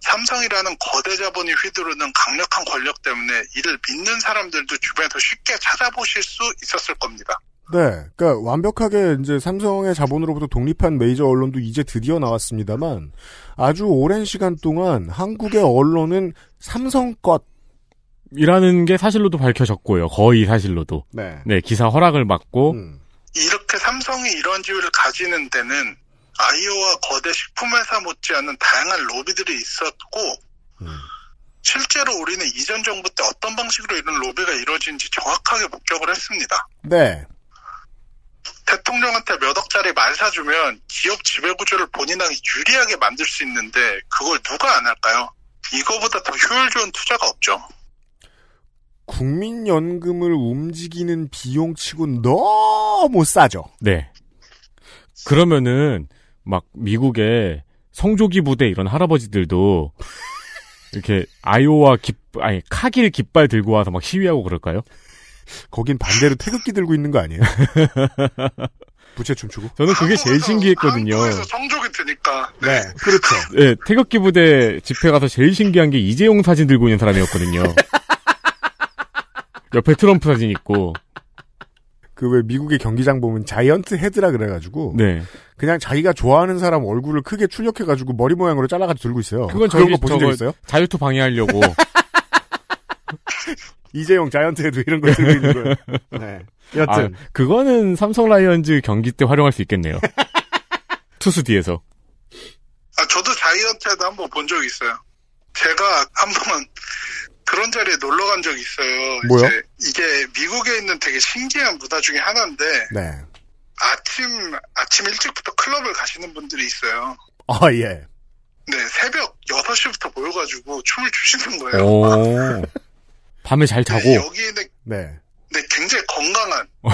삼성이라는 거대 자본이 휘두르는 강력한 권력 때문에 이를 믿는 사람들도 주변에서 쉽게 찾아보실 수 있었을 겁니다. 네. 그러니까 완벽하게 이제 삼성의 자본으로부터 독립한 메이저 언론도 이제 드디어 나왔습니다만 아주 오랜 시간 동안 한국의 언론은 삼성 것 이라는 게 사실로도 밝혀졌고요. 거의 사실로도. 네. 기사 허락을 받고 음. 이렇게 삼성이 이런 지위를 가지는 데는 아이오와 거대 식품회사 못지않은 다양한 로비들이 있었고 실제로 우리는 이전 정부 때 어떤 방식으로 이런 로비가 이루어진지 정확하게 목격을 했습니다. 네. 대통령한테 몇 억짜리 말 사주면 기업 지배구조를 본인에게 유리하게 만들 수 있는데 그걸 누가 안 할까요? 이거보다 더 효율 좋은 투자가 없죠. 국민연금을 움직이는 비용치고 너무 싸죠. 네. 그러면은 막 미국의 성조기 부대 이런 할아버지들도 이렇게 아이오와 깃 아니 카길 깃발 들고 와서 막 시위하고 그럴까요? 거긴 반대로 태극기 들고 있는 거 아니에요? *laughs* 부채 춤추고? 저는 그게 제일 신기했거든요. 한국에서 성족이 드니까 네, 그렇죠. 네, 태극기 부대 집회 가서 제일 신기한 게 이재용 사진 들고 있는 사람이었거든요. *laughs* 옆에 트럼프 사진 있고. 그 왜 미국의 경기장 보면 giant head라 그래가지고 네. 그냥 자기가 좋아하는 사람 얼굴을 크게 출력해가지고 머리 모양으로 잘라가지고 들고 있어요. 그건 그런 저기 거 보신 적 있어요? 자유투 방해하려고. *laughs* 이재용 giant head 이런 거 들고 있는 거예요. 네. 여튼 아, 그거는 삼성 라이언즈 경기 때 활용할 수 있겠네요. *laughs* 투수 뒤에서. 아, 저도 giant head도 한번 본 적이 있어요. 제가 한번 그런 자리에 놀러 간 적이 있어요. 뭐요? 이제 이게 미국에 있는 되게 신기한 문화 중에 하나인데 네. 아침 아침 일찍부터 클럽을 가시는 분들이 있어요. 아 예. 네, 새벽 6시부터 모여가지고 춤을 추시는 거예요. 오. *laughs* 밤에 잘 자고. 네, 여기는 네. 네, 굉장히 건강한 *laughs* 어,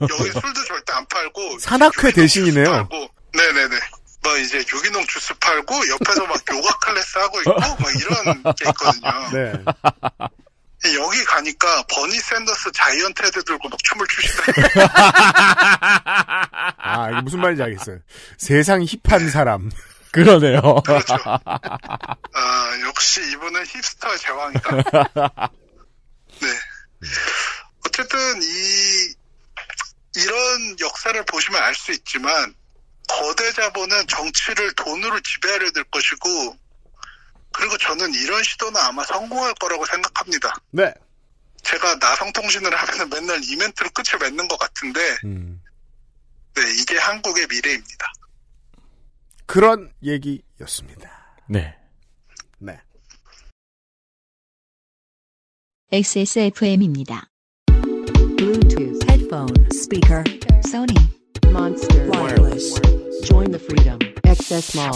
여기 술도 절대 안 팔고 산악회 대신이네요. 팔고 네 이제 유기농 주스 팔고 옆에서 막 요가 클래스 하고 있고 막 이런 게 있거든요. 네. 여기 가니까 버니 샌더스 giant head 들고 막 춤을 추시더라고요. *laughs* 아 이게 무슨 말인지 알겠어요. 세상 hip한 사람. *laughs* 그러네요. 그렇죠. *laughs* 아, 역시 이분은 hipster의 제왕이다. 네. 어쨌든 이 이런 역사를 보시면 알 수 있지만 거대 자본은 정치를 돈으로 지배하려 들 것이고 그리고 저는 이런 시도는 아마 성공할 거라고 생각합니다. 네. 제가 나성통신을 하면 맨날 이벤트로 끝을 맺는 것 같은데 음. 네 이게 한국의 미래입니다. 그런 얘기였습니다. 네. 네. XSFM입니다. Bluetooth, headphone, speaker, Sony, Monster, wireless. Join the freedom. XS Mall.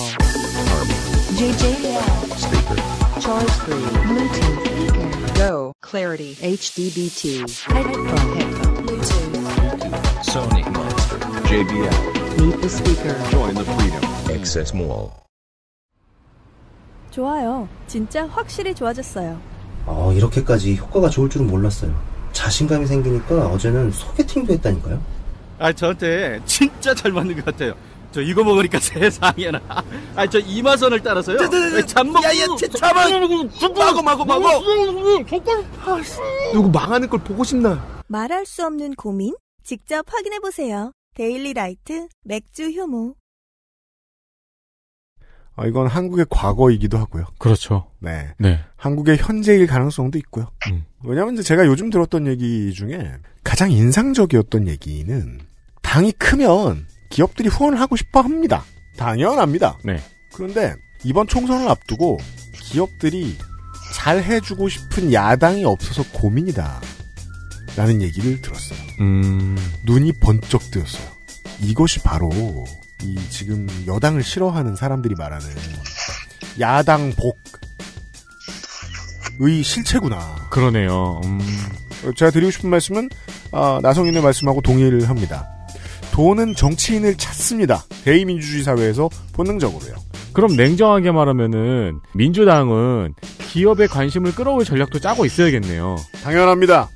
JJL. Speaker. Charge 3. Bluetooth speaker. Go. Clarity. HDBT. Headphone. Headphone. Bluetooth. Sony Monster. JBL. Meet the speaker. Join the freedom. Access Mall. 좋아요. 진짜 확실히 좋아졌어요. 어, 이렇게까지 효과가 좋을 줄은 몰랐어요. 자신감이 생기니까 어제는 소개팅도 했다니까요. 아, 저한테 진짜 잘 맞는 것 같아요. 저 이거 먹으니까 *laughs* 세상에나. 아, 저 이마선을 따라서요. 잠먹. 야야, 잠만. 마고 마고 마고. 누구 망하는 걸 보고 싶나? 말할 수 없는 고민? 직접 확인해 보세요. 데일리 라이트 맥주 효모. 아, 이건 한국의 과거이기도 하고요. 그렇죠. 네. 네. 한국의 현재일 가능성도 있고요. 음. 왜냐하면 이제 제가 요즘 들었던 얘기 중에 가장 인상적이었던 얘기는 당이 크면 기업들이 후원을 하고 싶어 합니다. 당연합니다. 네. 그런데 이번 총선을 앞두고 기업들이 잘 해주고 싶은 야당이 없어서 고민이다. 라는 얘기를 들었어요. 음. 눈이 번쩍 뜨였어요. 이것이 바로 이 지금 여당을 싫어하는 사람들이 말하는 야당 복의 실체구나. 그러네요. 음. 제가 드리고 싶은 말씀은 아, 나성인의 말씀하고 동의를 합니다. 돈은 정치인을 찾습니다. 대의민주주의 사회에서 본능적으로요. 그럼 냉정하게 말하면은 민주당은 기업의 관심을 끌어올 전략도 짜고 있어야겠네요. 당연합니다.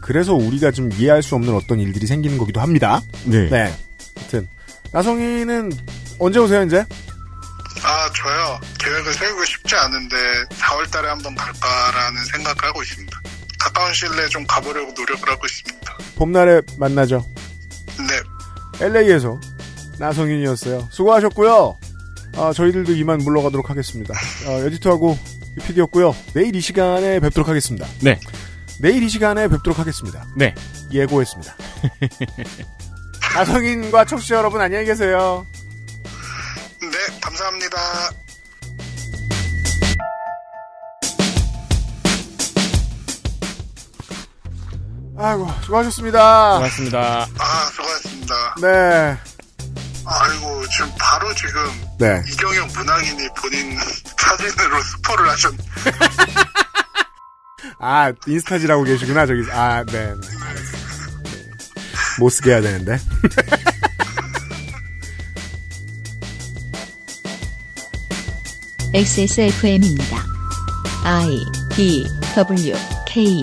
그래서 우리가 좀 이해할 수 없는 어떤 일들이 생기는 거기도 합니다. 네. 네. 하여튼 나성인은 언제 오세요 이제? 아 저요 계획을 세우고 싶지 않은데 4월 달에 한번 갈까라는 생각을 하고 있습니다. 가까운 시일 내에 좀 가보려고 노력을 하고 있습니다. 봄날에 만나죠. 네. LA에서 나성인이었어요. 수고하셨고요. 아, 저희들도 이만 물러가도록 하겠습니다. 어, 에디터하고 PD였고요. 내일 이 시간에 뵙도록 하겠습니다. 네. 내일 이 시간에 뵙도록 하겠습니다. 네. 예고했습니다. *laughs* 나성인과 청취자 여러분 안녕히 계세요. 네, 감사합니다. 아이고, 수고하셨습니다. 고맙습니다. 아, 수고하셨습니다. 네. 아이고, 지금 바로 지금 네. 이경영 문학인이 본인 사진으로 스포를 하셨. *laughs* 아, 인스타지라고 계시구나, 저기. 아, 네. 네. 알았어. 네. 못 쓰게 해야 되는데. *laughs* XSFM입니다. I D W K